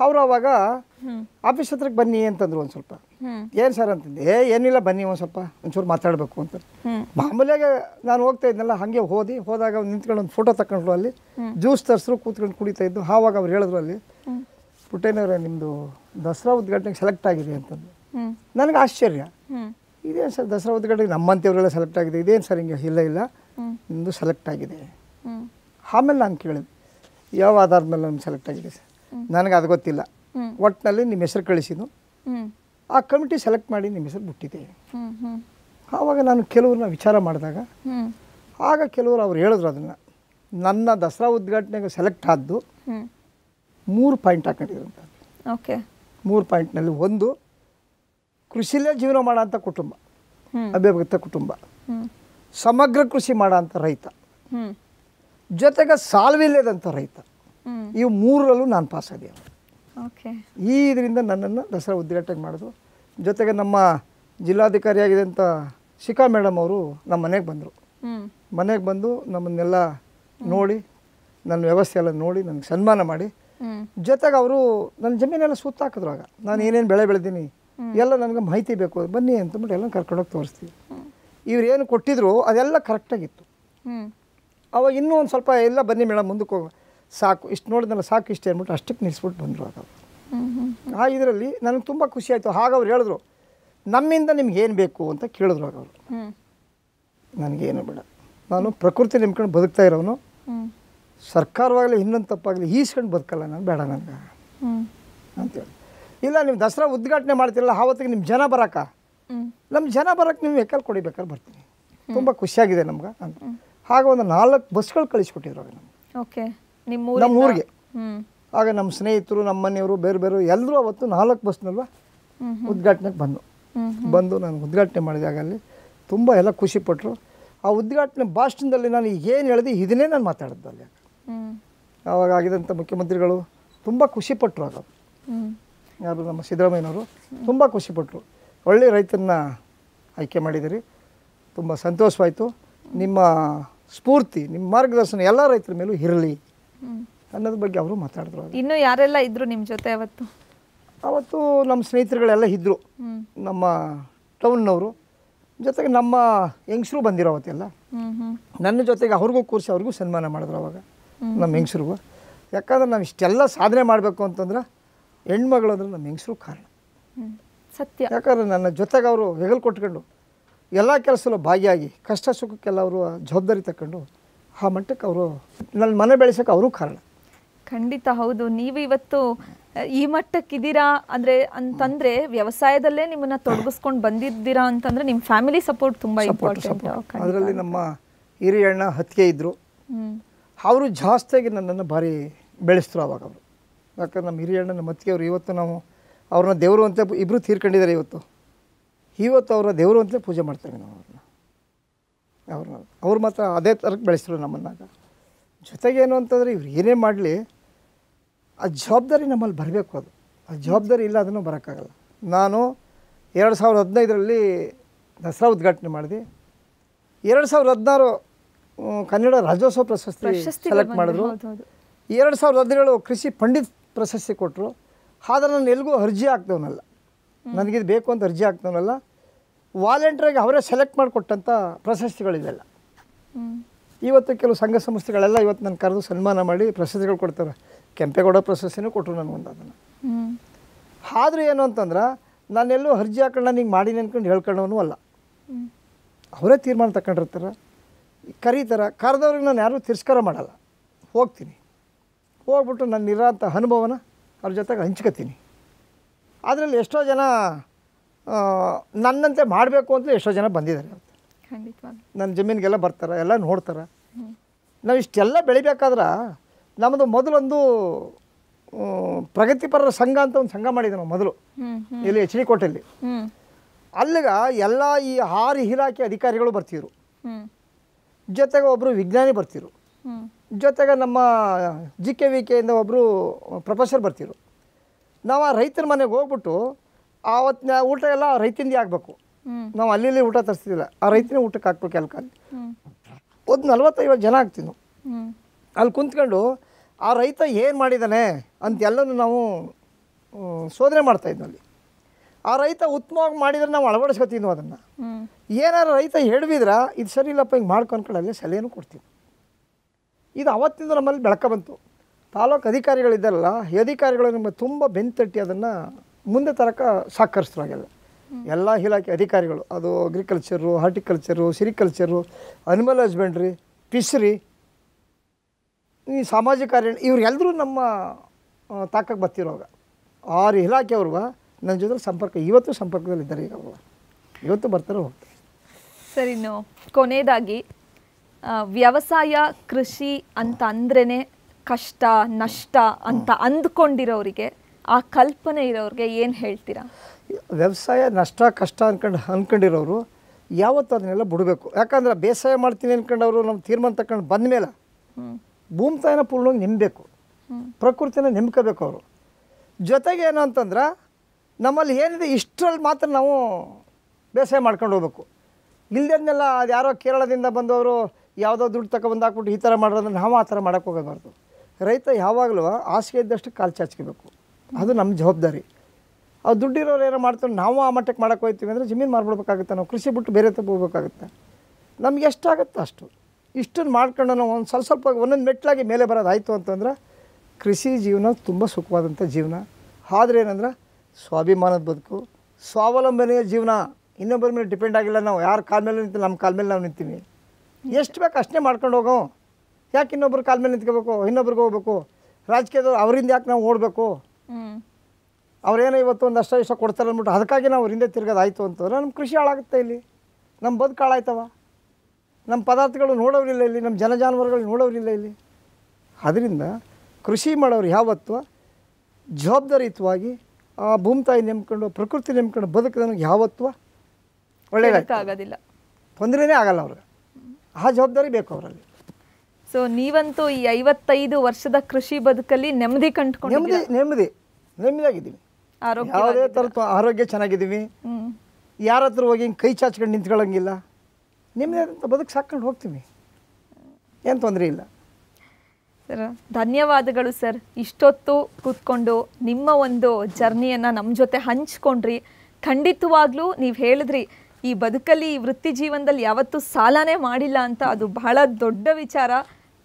ಅವರು ಅವಾಗ ಆಫೀಸ್ ಹತ್ರಕ್ಕೆ ಬನ್ನಿ ಅಂತಂದ್ರು ಒಂದು ಸ್ವಲ್ಪ. ಏನು ಸರ್? ಅಂತಂದು ಏ ಏನಿಲ್ಲ ಬನ್ನಿ ಒಂದು ಸ್ವಲ್ಪ ಒಂಚೂರು ಮಾತಾಡಬೇಕು ಅಂತ. ಮಾಮೂಲಿಯಾಗೆ ನಾನು ಹೋಗ್ತಾ ಇದ್ನಲ್ಲ ಹಾಗೆ ಹೋದಿ ಹೋದಾಗ ನಿಂತ್ಕೊಂಡು ಒಂದು ಫೋಟೋ ತಗೊಂಡ್ರು ಅಲ್ಲಿ. ಜ್ಯೂಸ್ ತರಿಸ್ರು ಕೂತ್ಕೊಂಡು ಕುಡಿತಾ ಇದ್ದು ಆವಾಗ ಅವ್ರು ಹೇಳಿದ್ರು ಅಲ್ಲಿ ಪುಟ್ಟೇನವ್ರೆ ನಿಮ್ಮದು ದಸರಾ ಉದ್ಘಾಟನೆಗೆ ಸೆಲೆಕ್ಟ್ ಆಗಿದೆ ಅಂತಂದು. ನನಗೆ ಆಶ್ಚರ್ಯ. ಇದೇನು ಸರ್ ದಸರಾ ಉದ್ಘಾಟನೆಗೆ ನಮ್ಮಂತೆಯವರೆಲ್ಲ ಸೆಲೆಕ್ಟ್ ಆಗಿದೆ ಇದೇನು ಸರ್ ಹಿಂಗೆ ಇಲ್ಲ ಇಲ್ಲ ನಿಮ್ಮದು ಸೆಲೆಕ್ಟ್ ಆಗಿದೆ? ಆಮೇಲೆ ನಾನು ಕೇಳಿದೆ ಯಾವ ಆಧಾರದ ಮೇಲೆ ನಮ್ಗೆ ಸೆಲೆಕ್ಟ್ ಆಗಿದೆ ಸರ್? ನನಗೆ ಅದು ಗೊತ್ತಿಲ್ಲ. ಒಟ್ಟಿನಲ್ಲಿ ನಿಮ್ಮ ಹೆಸರು ಕಳಿಸಿದ್ದು. ಆ ಕಮಿಟಿ ಸೆಲೆಕ್ಟ್ ಮಾಡಿ ನಿಮ್ಮ ಹೆಸರು ಬಿಟ್ಟಿದೆ. ಆವಾಗ ನಾನು ಕೆಲವ್ರನ್ನ ವಿಚಾರ ಮಾಡಿದಾಗ ಆಗ ಕೆಲವರು ಅವ್ರು ಹೇಳಿದ್ರು ಅದನ್ನು. ನನ್ನ ದಸರಾ ಉದ್ಘಾಟನೆಗೆ ಸೆಲೆಕ್ಟ್ ಆದ್ದು ಮೂರು ಪಾಯಿಂಟ್ ಹಾಕೊಂಡಿದ್ರು ಓಕೆ. ಮೂರು ಪಾಯಿಂಟ್ನಲ್ಲಿ ಒಂದು ಕೃಷಿಲೇ ಜೀವನ ಮಾಡೋಂಥ ಕುಟುಂಬ ಅಭಿಭಕ್ತ ಕುಟುಂಬ. ಸಮಗ್ರ ಕೃಷಿ ಮಾಡೋಂಥ ರೈತ. ಜೊತೆಗೆ ಸಾಲ್ವಿಲ್ಲದಂಥ ರೈತ. ಇವು ಮೂರರಲ್ಲೂ ನಾನು ಪಾಸ್ ಆದೆ. ಓಕೆ ಈ ಇದರಿಂದ ನನ್ನನ್ನು ದಸರಾ ಉದ್ಘಾಟನೆ ಮಾಡಿದ್ರು. ಜೊತೆಗೆ ನಮ್ಮ ಜಿಲ್ಲಾಧಿಕಾರಿಯಾಗಿದ್ದಂಥ ಶಿಖಾ ಮೇಡಮ್ ಅವರು ನಮ್ಮ ಮನೆಗೆ ಬಂದರು. ಮನೆಗೆ ಬಂದು ನಮ್ಮನ್ನೆಲ್ಲ ನೋಡಿ ನನ್ನ ವ್ಯವಸ್ಥೆ ಎಲ್ಲ ನೋಡಿ ನನಗೆ ಸನ್ಮಾನ ಮಾಡಿ. ಜೊತೆಗೆ ಅವರು ನನ್ನ ಜಮೀನೆಲ್ಲ ಸುತ್ತ ಹಾಕಿದ್ರು ಆಗ. ನಾನು ಏನೇನು ಬೆಳೆ ಬೆಳೆದೀನಿ ಎಲ್ಲ ನನಗೆ ಮಾಹಿತಿ ಬೇಕು. ಬನ್ನಿ ಅಂತಂದ್ಬಿಟ್ಟು ಎಲ್ಲ ಕರ್ಕೊಂಡೋಗಿ ತೋರಿಸ್ತೀವಿ. ಇವ್ರು ಏನು ಕೊಟ್ಟಿದ್ರು ಅದೆಲ್ಲ ಕರೆಕ್ಟಾಗಿತ್ತು ಅವಾಗ ಇನ್ನೂ ಒಂದು ಸ್ವಲ್ಪ ಎಲ್ಲ ಬನ್ನಿ ಮೇಡಮ್ ಮುಂದಕ್ಕೆ ಹೋಗ ಸಾಕು, ಇಷ್ಟು ನೋಡಿದ್ನಲ್ಲ, ಸಾಕು ಇಷ್ಟೇ ಅಂದ್ಬಿಟ್ಟು ಅಷ್ಟಕ್ಕೆ ನಿಲ್ಲಿಸ್ಬಿಟ್ಟು ಬಂದರು ಆಗ ಆ ಇದರಲ್ಲಿ ನನಗೆ ತುಂಬ ಖುಷಿ ಆಯಿತು. ಹಾಗೆ ಅವ್ರು ಹೇಳಿದ್ರು, ನಮ್ಮಿಂದ ನಿಮ್ಗೆ ಏನು ಬೇಕು ಅಂತ ಕೇಳಿದ್ರು ಆಗ ಅವರು. ನನಗೇನು ಬೇಡ. ನಾನು ಪ್ರಕೃತಿ ನಿಮ್ಕೊಂಡು ಬದುಕ್ತಾ ಇರೋನು. ಸರ್ಕಾರವಾಗಲಿ ಇನ್ನೊಂದು ತಪ್ಪಾಗಲಿ ಈಸ್ಕೊಂಡು ಬದುಕಲ್ಲ ನಾನು, ಬೇಡ ನನಗೆ. ಅಂತೇಳಿ ಇಲ್ಲ, ನೀವು ದಸರಾ ಉದ್ಘಾಟನೆ ಮಾಡ್ತಿರಲ್ಲ, ಆವತ್ತಿಗೆ ನಿಮ್ಮ ಜನ ಬರಕ. ಹ್ಮ್ ನಮ್ಮ ಜನ ಬರೋಕ್ಕೆ ನೀವು ವೆಹಿಕಲ್ ಕೊಡಿಬೇಕಾದ್ರೆ ಬರ್ತೀನಿ. ತುಂಬ ಖುಷಿಯಾಗಿದೆ ನಮ್ಗೆ ಅಂತ. ಹಾಗೆ ಒಂದು ನಾಲ್ಕು ಬಸ್ಗಳು ಕಳಿಸ್ಕೊಟ್ಟಿದ್ರು ನಮ್ಗೆ. ಓಕೆ ನಿಮ್ಮ ಊರಿಗೆ ಆಗ ನಮ್ಮ ಸ್ನೇಹಿತರು ನಮ್ಮ ಮನೆಯವರು ಬೇರೆ ಬೇರೆ ಎಲ್ಲರೂ ಅವತ್ತು ನಾಲ್ಕು ಬಸ್ನಲ್ವ ಉದ್ಘಾಟನೆಗೆ ಬಂದು ಬಂದು ನಾನು ಉದ್ಘಾಟನೆ ಮಾಡಿದಾಗ ಅಲ್ಲಿ ತುಂಬ ಎಲ್ಲ ಖುಷಿಪಟ್ಟರು ಆ ಉದ್ಘಾಟನೆ ಭಾಷಣದಲ್ಲಿ ನಾನು ಏನು ಹೇಳಿದೆ ಇದನ್ನೇ ನಾನು ಮಾತಾಡಿದ್ದು ಅಲ್ಲಿ. ಆವಾಗ ಆಗಿದಂಥ ಮುಖ್ಯಮಂತ್ರಿಗಳು ತುಂಬ ಖುಷಿಪಟ್ಟರು ಆಗ. ಯಾರು ನಮ್ಮ ಸಿದ್ದರಾಮಯ್ಯನವರು ತುಂಬ ಖುಷಿಪಟ್ಟರು ಒಳ್ಳೆ ರೈತನ್ನ ಆಯ್ಕೆ ಮಾಡಿದಿರಿ. ತುಂಬ ಸಂತೋಷವಾಯಿತು. ನಿಮ್ಮ ಸ್ಫೂರ್ತಿ ನಿಮ್ಮ ಮಾರ್ಗದರ್ಶನ ಎಲ್ಲ ರೈತರ ಮೇಲೂ ಇರಲಿ. ಅನ್ನೋದ್ರ ಬಗ್ಗೆ ಅವರು ಮಾತಾಡಿದ್ರು. ಇನ್ನು ಯಾರೆಲ್ಲ ಇದ್ರು ನಿಮ್ಮ ಜೊತೆ ಅವತ್ತು? ಅವತ್ತು ನಮ್ಮ ಸ್ನೇಹಿತರುಗಳೆಲ್ಲ ಇದ್ದರು ನಮ್ಮ ಟೌನ್ನವರು. ಜೊತೆಗೆ ನಮ್ಮ ಹೆಂಗಸರು ಬಂದಿರೋ ಅವತ್ತೆಲ್ಲ. ನನ್ನ ಜೊತೆಗೆ ಅವ್ರಿಗೂ ಕೂರಿಸಿ ಅವ್ರಿಗೂ ಸನ್ಮಾನ ಮಾಡಿದ್ರು ಅವಾಗ. ನಮ್ಮ ಹೆಂಗಸ್ರಿಗೂ. ಯಾಕಂದ್ರೆ ನಾವು ಇಷ್ಟೆಲ್ಲ ಸಾಧನೆ ಮಾಡಬೇಕು ಅಂತಂದ್ರೆ ಹೆಣ್ಮಗಳು ಅಂದ್ರೆ ನಮ್ಮ ಹೆಂಗಸರು ಕಾರಣ. ಸತ್ಯ. ಯಾಕಂದ್ರೆ ನನ್ನ ಜೊತೆಗೆ ಅವರು ಹೆಗಲು ಕೊಟ್ಕೊಂಡು ಎಲ್ಲ ಕೆಲಸಲ್ಲೂ ಭಾಗಿಯಾಗಿ ಕಷ್ಟ ಸುಖಕ್ಕೆಲ್ಲ ಅವರು ಜವಾಬ್ದಾರಿ ತಗೊಂಡು ಆ ಮಟ್ಟಕ್ಕೆ ಅವರು ನನ್ನ ಮನೆ ಬೆಳೆಸೋಕೆ ಅವರು ಕಾರಣ. ಖಂಡಿತ ಹೌದು. ನೀವು ಇವತ್ತು ಈ ಮಟ್ಟಕ್ಕಿದ್ದೀರಾ ಅಂದರೆ ಅಂತಂದರೆ ವ್ಯವಸಾಯದಲ್ಲೇ ನಿಮ್ಮನ್ನು ತೊಡಗಿಸ್ಕೊಂಡು ಬಂದಿದ್ದೀರಾ ಅಂತಂದರೆ ನಿಮ್ಮ ಫ್ಯಾಮಿಲಿ ಸಪೋರ್ಟ್ ತುಂಬ ಇಂಪಾರ್ಟೆಂಟ್ ಅದರಲ್ಲಿ ನಮ್ಮ ಹಿರಿಯಣ್ಣ ಹತ್ತಿಗೆ ಇದ್ದರು ಅವರು ಜಾಸ್ತಿಯಾಗಿ ನನ್ನನ್ನು ಭಾರಿ ಬೆಳೆಸ್ತರು ಅವಾಗ ಅವರು. ಯಾಕಂದ್ರೆ ನಮ್ಮ ಹಿರಿಯಣ್ಣ ನಮ್ಮ ಅತ್ತಿಗೆ ಅವರು ಇವತ್ತು ನಾವು ಅವ್ರನ್ನ ದೇವರು ಅಂತ ಇಬ್ಬರು ತೀರ್ಕೊಂಡಿದ್ದಾರೆ ಇವತ್ತು. ಇವತ್ತು ಅವರ ದೇವರು ಅಂತಲೇ ಪೂಜೆ ಮಾಡ್ತೇವೆ ನಾವು. ಅವ್ರನ್ನ ಅವ್ರು ಮಾತ್ರ ಅದೇ ಥರಕ್ಕೆ ಬೆಳೆಸಿದ್ರು ನಮ್ಮನ್ನಾಗ. ಜೊತೆಗೇನು ಅಂತಂದರೆ ಇವ್ರು ಏನೇ ಮಾಡಲಿ ಆ ಜವಾಬ್ದಾರಿ ನಮ್ಮಲ್ಲಿ ಬರಬೇಕು ಅದು. ಆ ಜವಾಬ್ದಾರಿ ಇಲ್ಲ ಅದನ್ನು ಬರೋಕ್ಕಾಗಲ್ಲ. ನಾನು ಎರಡು ಸಾವಿರದ ಹದಿನೈದರಲ್ಲಿ ದಸರಾ ಉದ್ಘಾಟನೆ ಮಾಡಿದೆ. ಎರಡು ಸಾವಿರದ ಹದಿನಾರು ಕನ್ನಡ ರಾಜ್ಯೋತ್ಸವ ಪ್ರಶಸ್ತಿ ಸೆಲೆಕ್ಟ್ ಮಾಡಿದ್ರು. ಎರಡು ಸಾವಿರದ ಹದಿನೇಳು ಕೃಷಿ ಪಂಡಿತ್ ಪ್ರಶಸ್ತಿ ಕೊಟ್ಟರು ಆದ್ರೆ ನಾನು ಎಲ್ಗೂ ಅರ್ಜಿ ಹಾಕ್ದವನಲ್ಲ. ನನಗಿದು ಬೇಕು ಅಂತ ಅರ್ಜಿ ಹಾಕ್ದವನಲ್ಲ. ವಾಲಂಟ್ರಿಗೆ ಅವರೇ ಸೆಲೆಕ್ಟ್ ಮಾಡಿಕೊಟ್ಟಂಥ ಪ್ರಶಸ್ತಿಗಳಿವೆಲ್ಲ. ಇವತ್ತು ಕೆಲವು ಸಂಘ ಸಂಸ್ಥೆಗಳೆಲ್ಲ ಇವತ್ತು ನಾನು ಕರೆದು ಸನ್ಮಾನ ಮಾಡಿ ಪ್ರಶಸ್ತಿಗಳು ಕೊಡ್ತಾರೆ. ಕೆಂಪೇಗೌಡ ಪ್ರಶಸ್ತಿನೂ ಕೊಟ್ಟರು ನನಗೊಂದು ಅದನ್ನು. ಆದರೂ ಏನು ಅಂತಂದ್ರೆ, ನಾನೆಲ್ಲೂ ಅರ್ಜಿ ಹಾಕೊಂಡು ನಾನು ಹಿಂಗೆ ಮಾಡೀನಿ ಅಂದ್ಕೊಂಡು ಹೇಳ್ಕೊಂಡವನು ಅಲ್ಲ. ಅವರೇ ತೀರ್ಮಾನ ತಗೊಂಡಿರ್ತಾರೆ ಕರೀತಾರೆ. ಕರೆದವ್ರಿಗೆ ನಾನು ಯಾರೂ ತಿರಸ್ಕಾರ ಮಾಡಲ್ಲ. ಹೋಗ್ತೀನಿ. ಹೋಗ್ಬಿಟ್ಟು ನನ್ನ ಇರೋಂಥ ಅನುಭವನ ಅವ್ರ ಜೊತೆಗೆ ಹಂಚ್ಕೋತೀನಿ. ಅದರಲ್ಲಿ ಎಷ್ಟೋ ಜನ ನನ್ನಂತೆ ಮಾಡಬೇಕು ಅಂತ ಎಷ್ಟೋ ಜನ ಬಂದಿದ್ದಾರೆ. ನನ್ನ ಜಮೀನಿಗೆಲ್ಲ ಬರ್ತಾರೆ ಎಲ್ಲ ನೋಡ್ತಾರೆ. ನಾವು ಇಷ್ಟೆಲ್ಲ ಬೆಳಿಬೇಕಾದ್ರೆ ನಮ್ಮದು ಮೊದಲೊಂದು ಪ್ರಗತಿಪರರ ಸಂಘ ಅಂತ ಒಂದು ಸಂಘ ಮಾಡಿದ್ದೆ ನಾವು ಮೊದಲು. ಇಲ್ಲಿ ಎಚ್ ಡಿ ಕೋಟೆಯಲ್ಲಿ. ಅಲ್ಲಿಗ ಅಲ್ಲಿಗೆ ಎಲ್ಲ ಈ ಹಾರಿ ಇಲಾಖೆ ಅಧಿಕಾರಿಗಳು ಬರ್ತಿದ್ರು. ಜೊತೆಗೆ ಒಬ್ಬರು ವಿಜ್ಞಾನಿ ಬರ್ತಿದ್ರು. ಜೊತೆಗೆ ನಮ್ಮ ಜಿ ಕೆ ವಿ ಕೆಯಿಂದ ಒಬ್ಬರು ಪ್ರೊಫೆಸರ್ ಬರ್ತಿದ್ರು. ನಾವು ಆ ರೈತರ ಮನೆಗೆ ಹೋಗ್ಬಿಟ್ಟು ಆವತ್ತಿನ ಊಟ ಎಲ್ಲ ರೈತಿಂದೇ ಆಗಬೇಕು. ನಾವು ಅಲ್ಲಿ ಇಲ್ಲಿ ಊಟ ತರಿಸ್ತಿದ್ದಿಲ್ಲ ಆ ರೈತನೇ ಊಟಕ್ಕೆ ಹಾಕ್ಬೇಕು ಕಾಲ ಒಂದು ನಲ್ವತ್ತೈವತ್ತು ಜನ ಆಗ್ತೀವಿ ನಾವು. ಅಲ್ಲಿ ಕುಂತ್ಕೊಂಡು ಆ ರೈತ ಏನು ಮಾಡಿದ್ದಾನೆ ಅಂತೆಲ್ಲನೂ ನಾವು ಶೋಧನೆ ಮಾಡ್ತಾ ಇದ್ವಿ ಅಲ್ಲಿ. ಆ ರೈತ ಉತ್ತಮವಾಗಿ ಮಾಡಿದ್ರೆ ನಾವು ಅಳವಡಿಸ್ಕೊತೀವಿ ಅದನ್ನು. ಏನಾರು ರೈತ ಹೇಳಿದ್ರೆ ಇದು ಸರಿ ಇಲ್ಲಪ್ಪ, ಹಿಂಗೆ ಮಾಡ್ಕೊಂಡು ಅಲ್ಲೇ ಸಲಹೆನೂ ಕೊಡ್ತೀವಿ. ಇದು ಅವತ್ತಿಂದ ನಮ್ಮಲ್ಲಿ ಬೆಳಕ ಬಂತು. ತಾಲೂಕು ಅಧಿಕಾರಿಗಳಿದ್ದಾರಲ್ಲ, ಈ ಅಧಿಕಾರಿಗಳು ನಮಗೆ ತುಂಬ ಬೆಂತಟ್ಟಿ ಅದನ್ನು ಮುಂದೆ ತರಕ ಸಹಕರಿಸಿದ್ರು ಹಾಗೆಲ್ಲ ಎಲ್ಲ ಇಲಾಖೆ ಅಧಿಕಾರಿಗಳು ಅದು agriculture horticulture sericulture animal husbandry fishery ಈ ಸಾಮಾಜಿಕ ಕಾರ್ಯ ಇವರೆಲ್ಲರೂ ನಮ್ಮ ತಾಕಕ್ಕೆ ಬರ್ತಿರೋವಾಗ ಆರು ಇಲಾಖೆಯವ್ರು ನನ್ನ ಜೊತೆ ಸಂಪರ್ಕ ಇವತ್ತು ಸಂಪರ್ಕದಲ್ಲಿದ್ದಾರೆ ಈಗ ಅವ್ರು. ಇವತ್ತು ಬರ್ತಾರೆ ಹೋಗ್ತಾರೆ. ಸರ್ ಇನ್ನು ಕೊನೆಯದಾಗಿ ವ್ಯವಸಾಯ ಕೃಷಿ ಅಂತ ಅಂದ್ರೇನೆ ಕಷ್ಟ ನಷ್ಟ ಅಂತ ಅಂದ್ಕೊಂಡಿರೋರಿಗೆ ಆ ಕಲ್ಪನೆ ಇರೋರಿಗೆ ಏನು ಹೇಳ್ತೀರಾ? ವ್ಯವಸಾಯ ನಷ್ಟ ಕಷ್ಟ ಅನ್ಕೊಂಡು ಅಂದ್ಕೊಂಡಿರೋರು ಯಾವತ್ತು ಅದನ್ನೆಲ್ಲ ಬಿಡಬೇಕು. ಯಾಕಂದ್ರೆ ಬೇಸಾಯ ಮಾಡ್ತೀನಿ ಅಂದ್ಕೊಂಡವರು ನಮ್ಮ ತೀರ್ಮಾನ ತಗೊಂಡು ಬಂದ ಮೇಲೆ ಭೂಮಿತಾಯನ ಭೂಮಿ ತಾಯಿನ ಪೂರ್ಣವಾಗಿ ನೆಮ್ಮಬೇಕು ಪ್ರಕೃತಿನ ನೆಮ್ಕೋಬೇಕು ಅವರು. ಜೊತೆಗೆ ಏನು ಅಂತಂದ್ರೆ ನಮ್ಮಲ್ಲಿ ಏನಿದೆ ಇಷ್ಟರಲ್ಲಿ ಮಾತ್ರ ನಾವು ಬೇಸಾಯ ಮಾಡ್ಕೊಂಡು ಹೋಗ್ಬೇಕು. ಇಲ್ಲದನ್ನೆಲ್ಲ ಅದು ಯಾರೋ ಕೇರಳದಿಂದ ಬಂದವರು ಯಾವುದೋ ದುಡ್ಡು ತಗೊಬಂದು ಹಾಕ್ಬಿಟ್ಟು ಈ ಥರ ಮಾಡೋದ್ರೆ ನಾವು ಆ ಥರ ಮಾಡೋಕ್ಕೆ ಹೋಗಬಾರ್ದು. ರೈತ ಯಾವಾಗಲೂ ಹಾಸಿಗೆ ಇದ್ದಷ್ಟು ಕಾಲು ಚಾಚ್ಕೋಬೇಕು. ಅದು ನಮ್ಮ ಜವಾಬ್ದಾರಿ. ಆ ದುಡ್ಡಿರೋರು ಏನೋ ಮಾಡ್ತಾರೆ, ನಾವು ಆ ಮಟ್ಟಕ್ಕೆ ಮಾಡಕ್ಕೆ ಹೋಗ್ತೀವಿ ಅಂದರೆ ಜಮೀನು ಮಾರ್ಬಿಡ್ಬೇಕಾಗುತ್ತೆ, ನಾವು ಕೃಷಿ ಬಿಟ್ಟು ಬೇರೆ ಹೋಗ್ಬೇಕಾಗುತ್ತೆ. ನಮ್ಗೆ ಎಷ್ಟಾಗುತ್ತೆ ಅಷ್ಟು. ಇಷ್ಟನ್ನು ಮಾಡ್ಕೊಂಡು ನಾವು ಒಂದು ಸ್ವಲ್ಪ ಸ್ವಲ್ಪ ಒಂದೊಂದು ಮೆಟ್ಲಾಗಿ ಮೇಲೆ ಬರೋದಾಯಿತು ಅಂತಂದ್ರೆ ಕೃಷಿ ಜೀವನ ತುಂಬ ಸುಖವಾದಂಥ ಜೀವನ. ಆದ್ರೆ ಏನಂದ್ರೆ ಸ್ವಾಭಿಮಾನದ ಬದುಕು, ಸ್ವಾವಲಂಬನೆಯ ಜೀವನ. ಇನ್ನೊಬ್ಬರ ಮೇಲೆ ಡಿಪೆಂಡ್ ಆಗಿಲ್ಲ, ನಾವು ಯಾರ ಕಾಲ ಮೇಲೆ ನಿಂತು ನಮ್ಮ ಕಾಲ ಮೇಲೆ ನಾವು ನಿಂತೀವಿ. ಎಷ್ಟು ಬೇಕು ಅಷ್ಟೇ ಮಾಡ್ಕೊಂಡು ಹೋಗೋ. ಯಾಕೆ ಇನ್ನೊಬ್ರ ಕಾಲ ಮೇಲೆ ನಿಂತ್ಕೋಬೇಕು, ಇನ್ನೊಬ್ರಿಗೆ ಹೋಗ್ಬೇಕು? ರಾಜಕೀಯದವ್ರು ಅವರಿಂದ ಯಾಕೆ ನಾವು ಓಡಬೇಕು? ಅವ್ರೇನೋ ಇವತ್ತು ಒಂದು ಅಷ್ಟ ಇಷ್ಟ ಕೊಡ್ತಾರೆ ಅಂದ್ಬಿಟ್ಟು ಅದಕ್ಕಾಗಿ ನಾವು ಹಿಂದೆ ತಿರ್ಗೋದಾಯ್ತು ಅಂತಂದ್ರೆ ನಮ್ಮ ಕೃಷಿ ಹಾಳಾಗುತ್ತೆ ಇಲ್ಲಿ. ನಮ್ಮ ಬದುಕು ಹಾಳಾಯ್ತವ. ನಮ್ಮ ಪದಾರ್ಥಗಳು ನೋಡೋರಿಲ್ಲ ಇಲ್ಲಿ ನಮ್ಮ ಜನ ಜಾನುವಾರುಗಳು ನೋಡೋರಿಲ್ಲ ಇಲ್ಲಿ. ಅದರಿಂದ ಕೃಷಿ ಮಾಡೋರು ಯಾವತ್ತು ಜವಾಬ್ದಾರಿಯುತವಾಗಿ ಆ ಭೂಮಿ ತಾಯಿ ನೆಮ್ಕೊಂಡು ಪ್ರಕೃತಿ ನೆಮ್ಕೊಂಡು ಬದುಕಿದವನಿಗೆ ಯಾವತ್ತೂ ಒಳ್ಳೇದಾಯ್ತು. ಆಗೋದಿಲ್ಲ ತೊಂದರೆನೇ ಆಗಲ್ಲ ಅವ್ರಿಗೆ. ಆ ಜವಾಬ್ದಾರಿ ಬೇಕು ಅವರಲ್ಲಿ. ಸೊ ನೀವಂತೂ ಈ ಐವತ್ತೈದು ವರ್ಷದ ಕೃಷಿ ಬದುಕಲ್ಲಿ ನೆಮ್ಮದಿ ಕಂಡುಕೊಂಡು ನೆಮ್ಮದಿ ನೆಮ್ಮದಿ. ನೆಮ್ಮದಿಯಾಗಿದ್ದೀವಿ. ಆರೋಗ್ಯ ಯಾವುದೇ ಥರ ಆರೋಗ್ಯ ಚೆನ್ನಾಗಿದ್ದೀವಿ. ಯಾರ ಹತ್ರ ಹೋಗಿ ಹಿಂಗೆ ಕೈ ಚಾಚ್ಕೊಂಡು ನಿಂತ್ಕೊಳ್ಳೋಂಗಿಲ್ಲ. ನಿಮ್ಮದಾದಂಥ ಬದುಕು ಸಾಕೊಂಡು ಹೋಗ್ತೀವಿ. ಏನು ತೊಂದರೆ ಇಲ್ಲ. ಸರ್ ಧನ್ಯವಾದಗಳು ಸರ್. ಇಷ್ಟೊತ್ತು ಕೂತ್ಕೊಂಡು ನಿಮ್ಮ ಒಂದು ಜರ್ನಿಯನ್ನು ನಮ್ಮ ಜೊತೆ ಹಂಚ್ಕೊಂಡ್ರಿ. ಖಂಡಿತವಾಗ್ಲೂ ನೀವು ಹೇಳಿದ್ರಿ ಈ ಬದುಕಲ್ಲಿ ಈ ವೃತ್ತಿ ಜೀವನದಲ್ಲಿ ಯಾವತ್ತೂ ಸಾಲನೇ ಮಾಡಿಲ್ಲ ಅಂತ. ಅದು ಬಹಳ ದೊಡ್ಡ ವಿಚಾರ.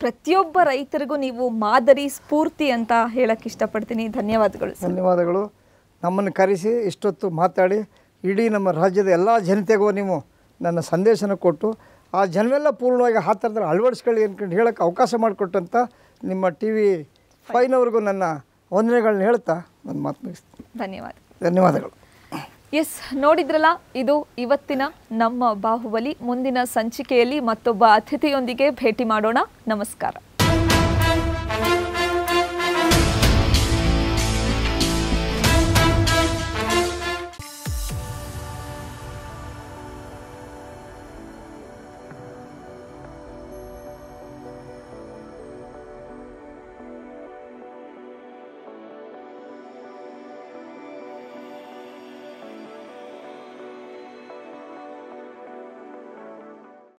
ಪ್ರತಿಯೊಬ್ಬ ರೈತರಿಗೂ ನೀವು ಮಾದರಿ ಸ್ಫೂರ್ತಿ ಅಂತ ಹೇಳಕ್ಕೆ ಇಷ್ಟಪಡ್ತೀನಿ. ಧನ್ಯವಾದಗಳು ಧನ್ಯವಾದಗಳು. ನಮ್ಮನ್ನು ಕರೆಸಿ ಇಷ್ಟೊತ್ತು ಮಾತಾಡಿ ಇಡೀ ನಮ್ಮ ರಾಜ್ಯದ ಎಲ್ಲ ಜನತೆಗೂ ನೀವು ನನ್ನ ಸಂದೇಶನ ಕೊಟ್ಟು ಆ ಜನವೆಲ್ಲ ಪೂರ್ಣವಾಗಿ ಆ ಥರದಲ್ಲಿ ಅಳವಡಿಸ್ಕೊಳ್ಳಿ ಅಂದ್ಕೊಂಡು ಹೇಳೋಕ್ಕೆ ಅವಕಾಶ ಮಾಡಿಕೊಟ್ಟಂಥ ನಿಮ್ಮ ಟಿ ವಿ ಫೈನವ್ರಿಗೂ ನನ್ನ ವಂದನೆಗಳನ್ನ ಹೇಳ್ತಾ ನನ್ನ ಮಾತು ಮುಗಿಸ್ತೀನಿ. ಧನ್ಯವಾದ. ಧನ್ಯವಾದಗಳು. ಎಸ್ ನೋಡಿದ್ರಲ್ಲ ಇದು ಇವತ್ತಿನ ನಮ್ಮ ಬಾಹುಬಲಿ. ಮುಂದಿನ ಸಂಚಿಕೆಯಲ್ಲಿ ಮತ್ತೊಬ್ಬ ಅತಿಥಿಯೊಂದಿಗೆ ಭೇಟಿ ಮಾಡೋಣ. ನಮಸ್ಕಾರ.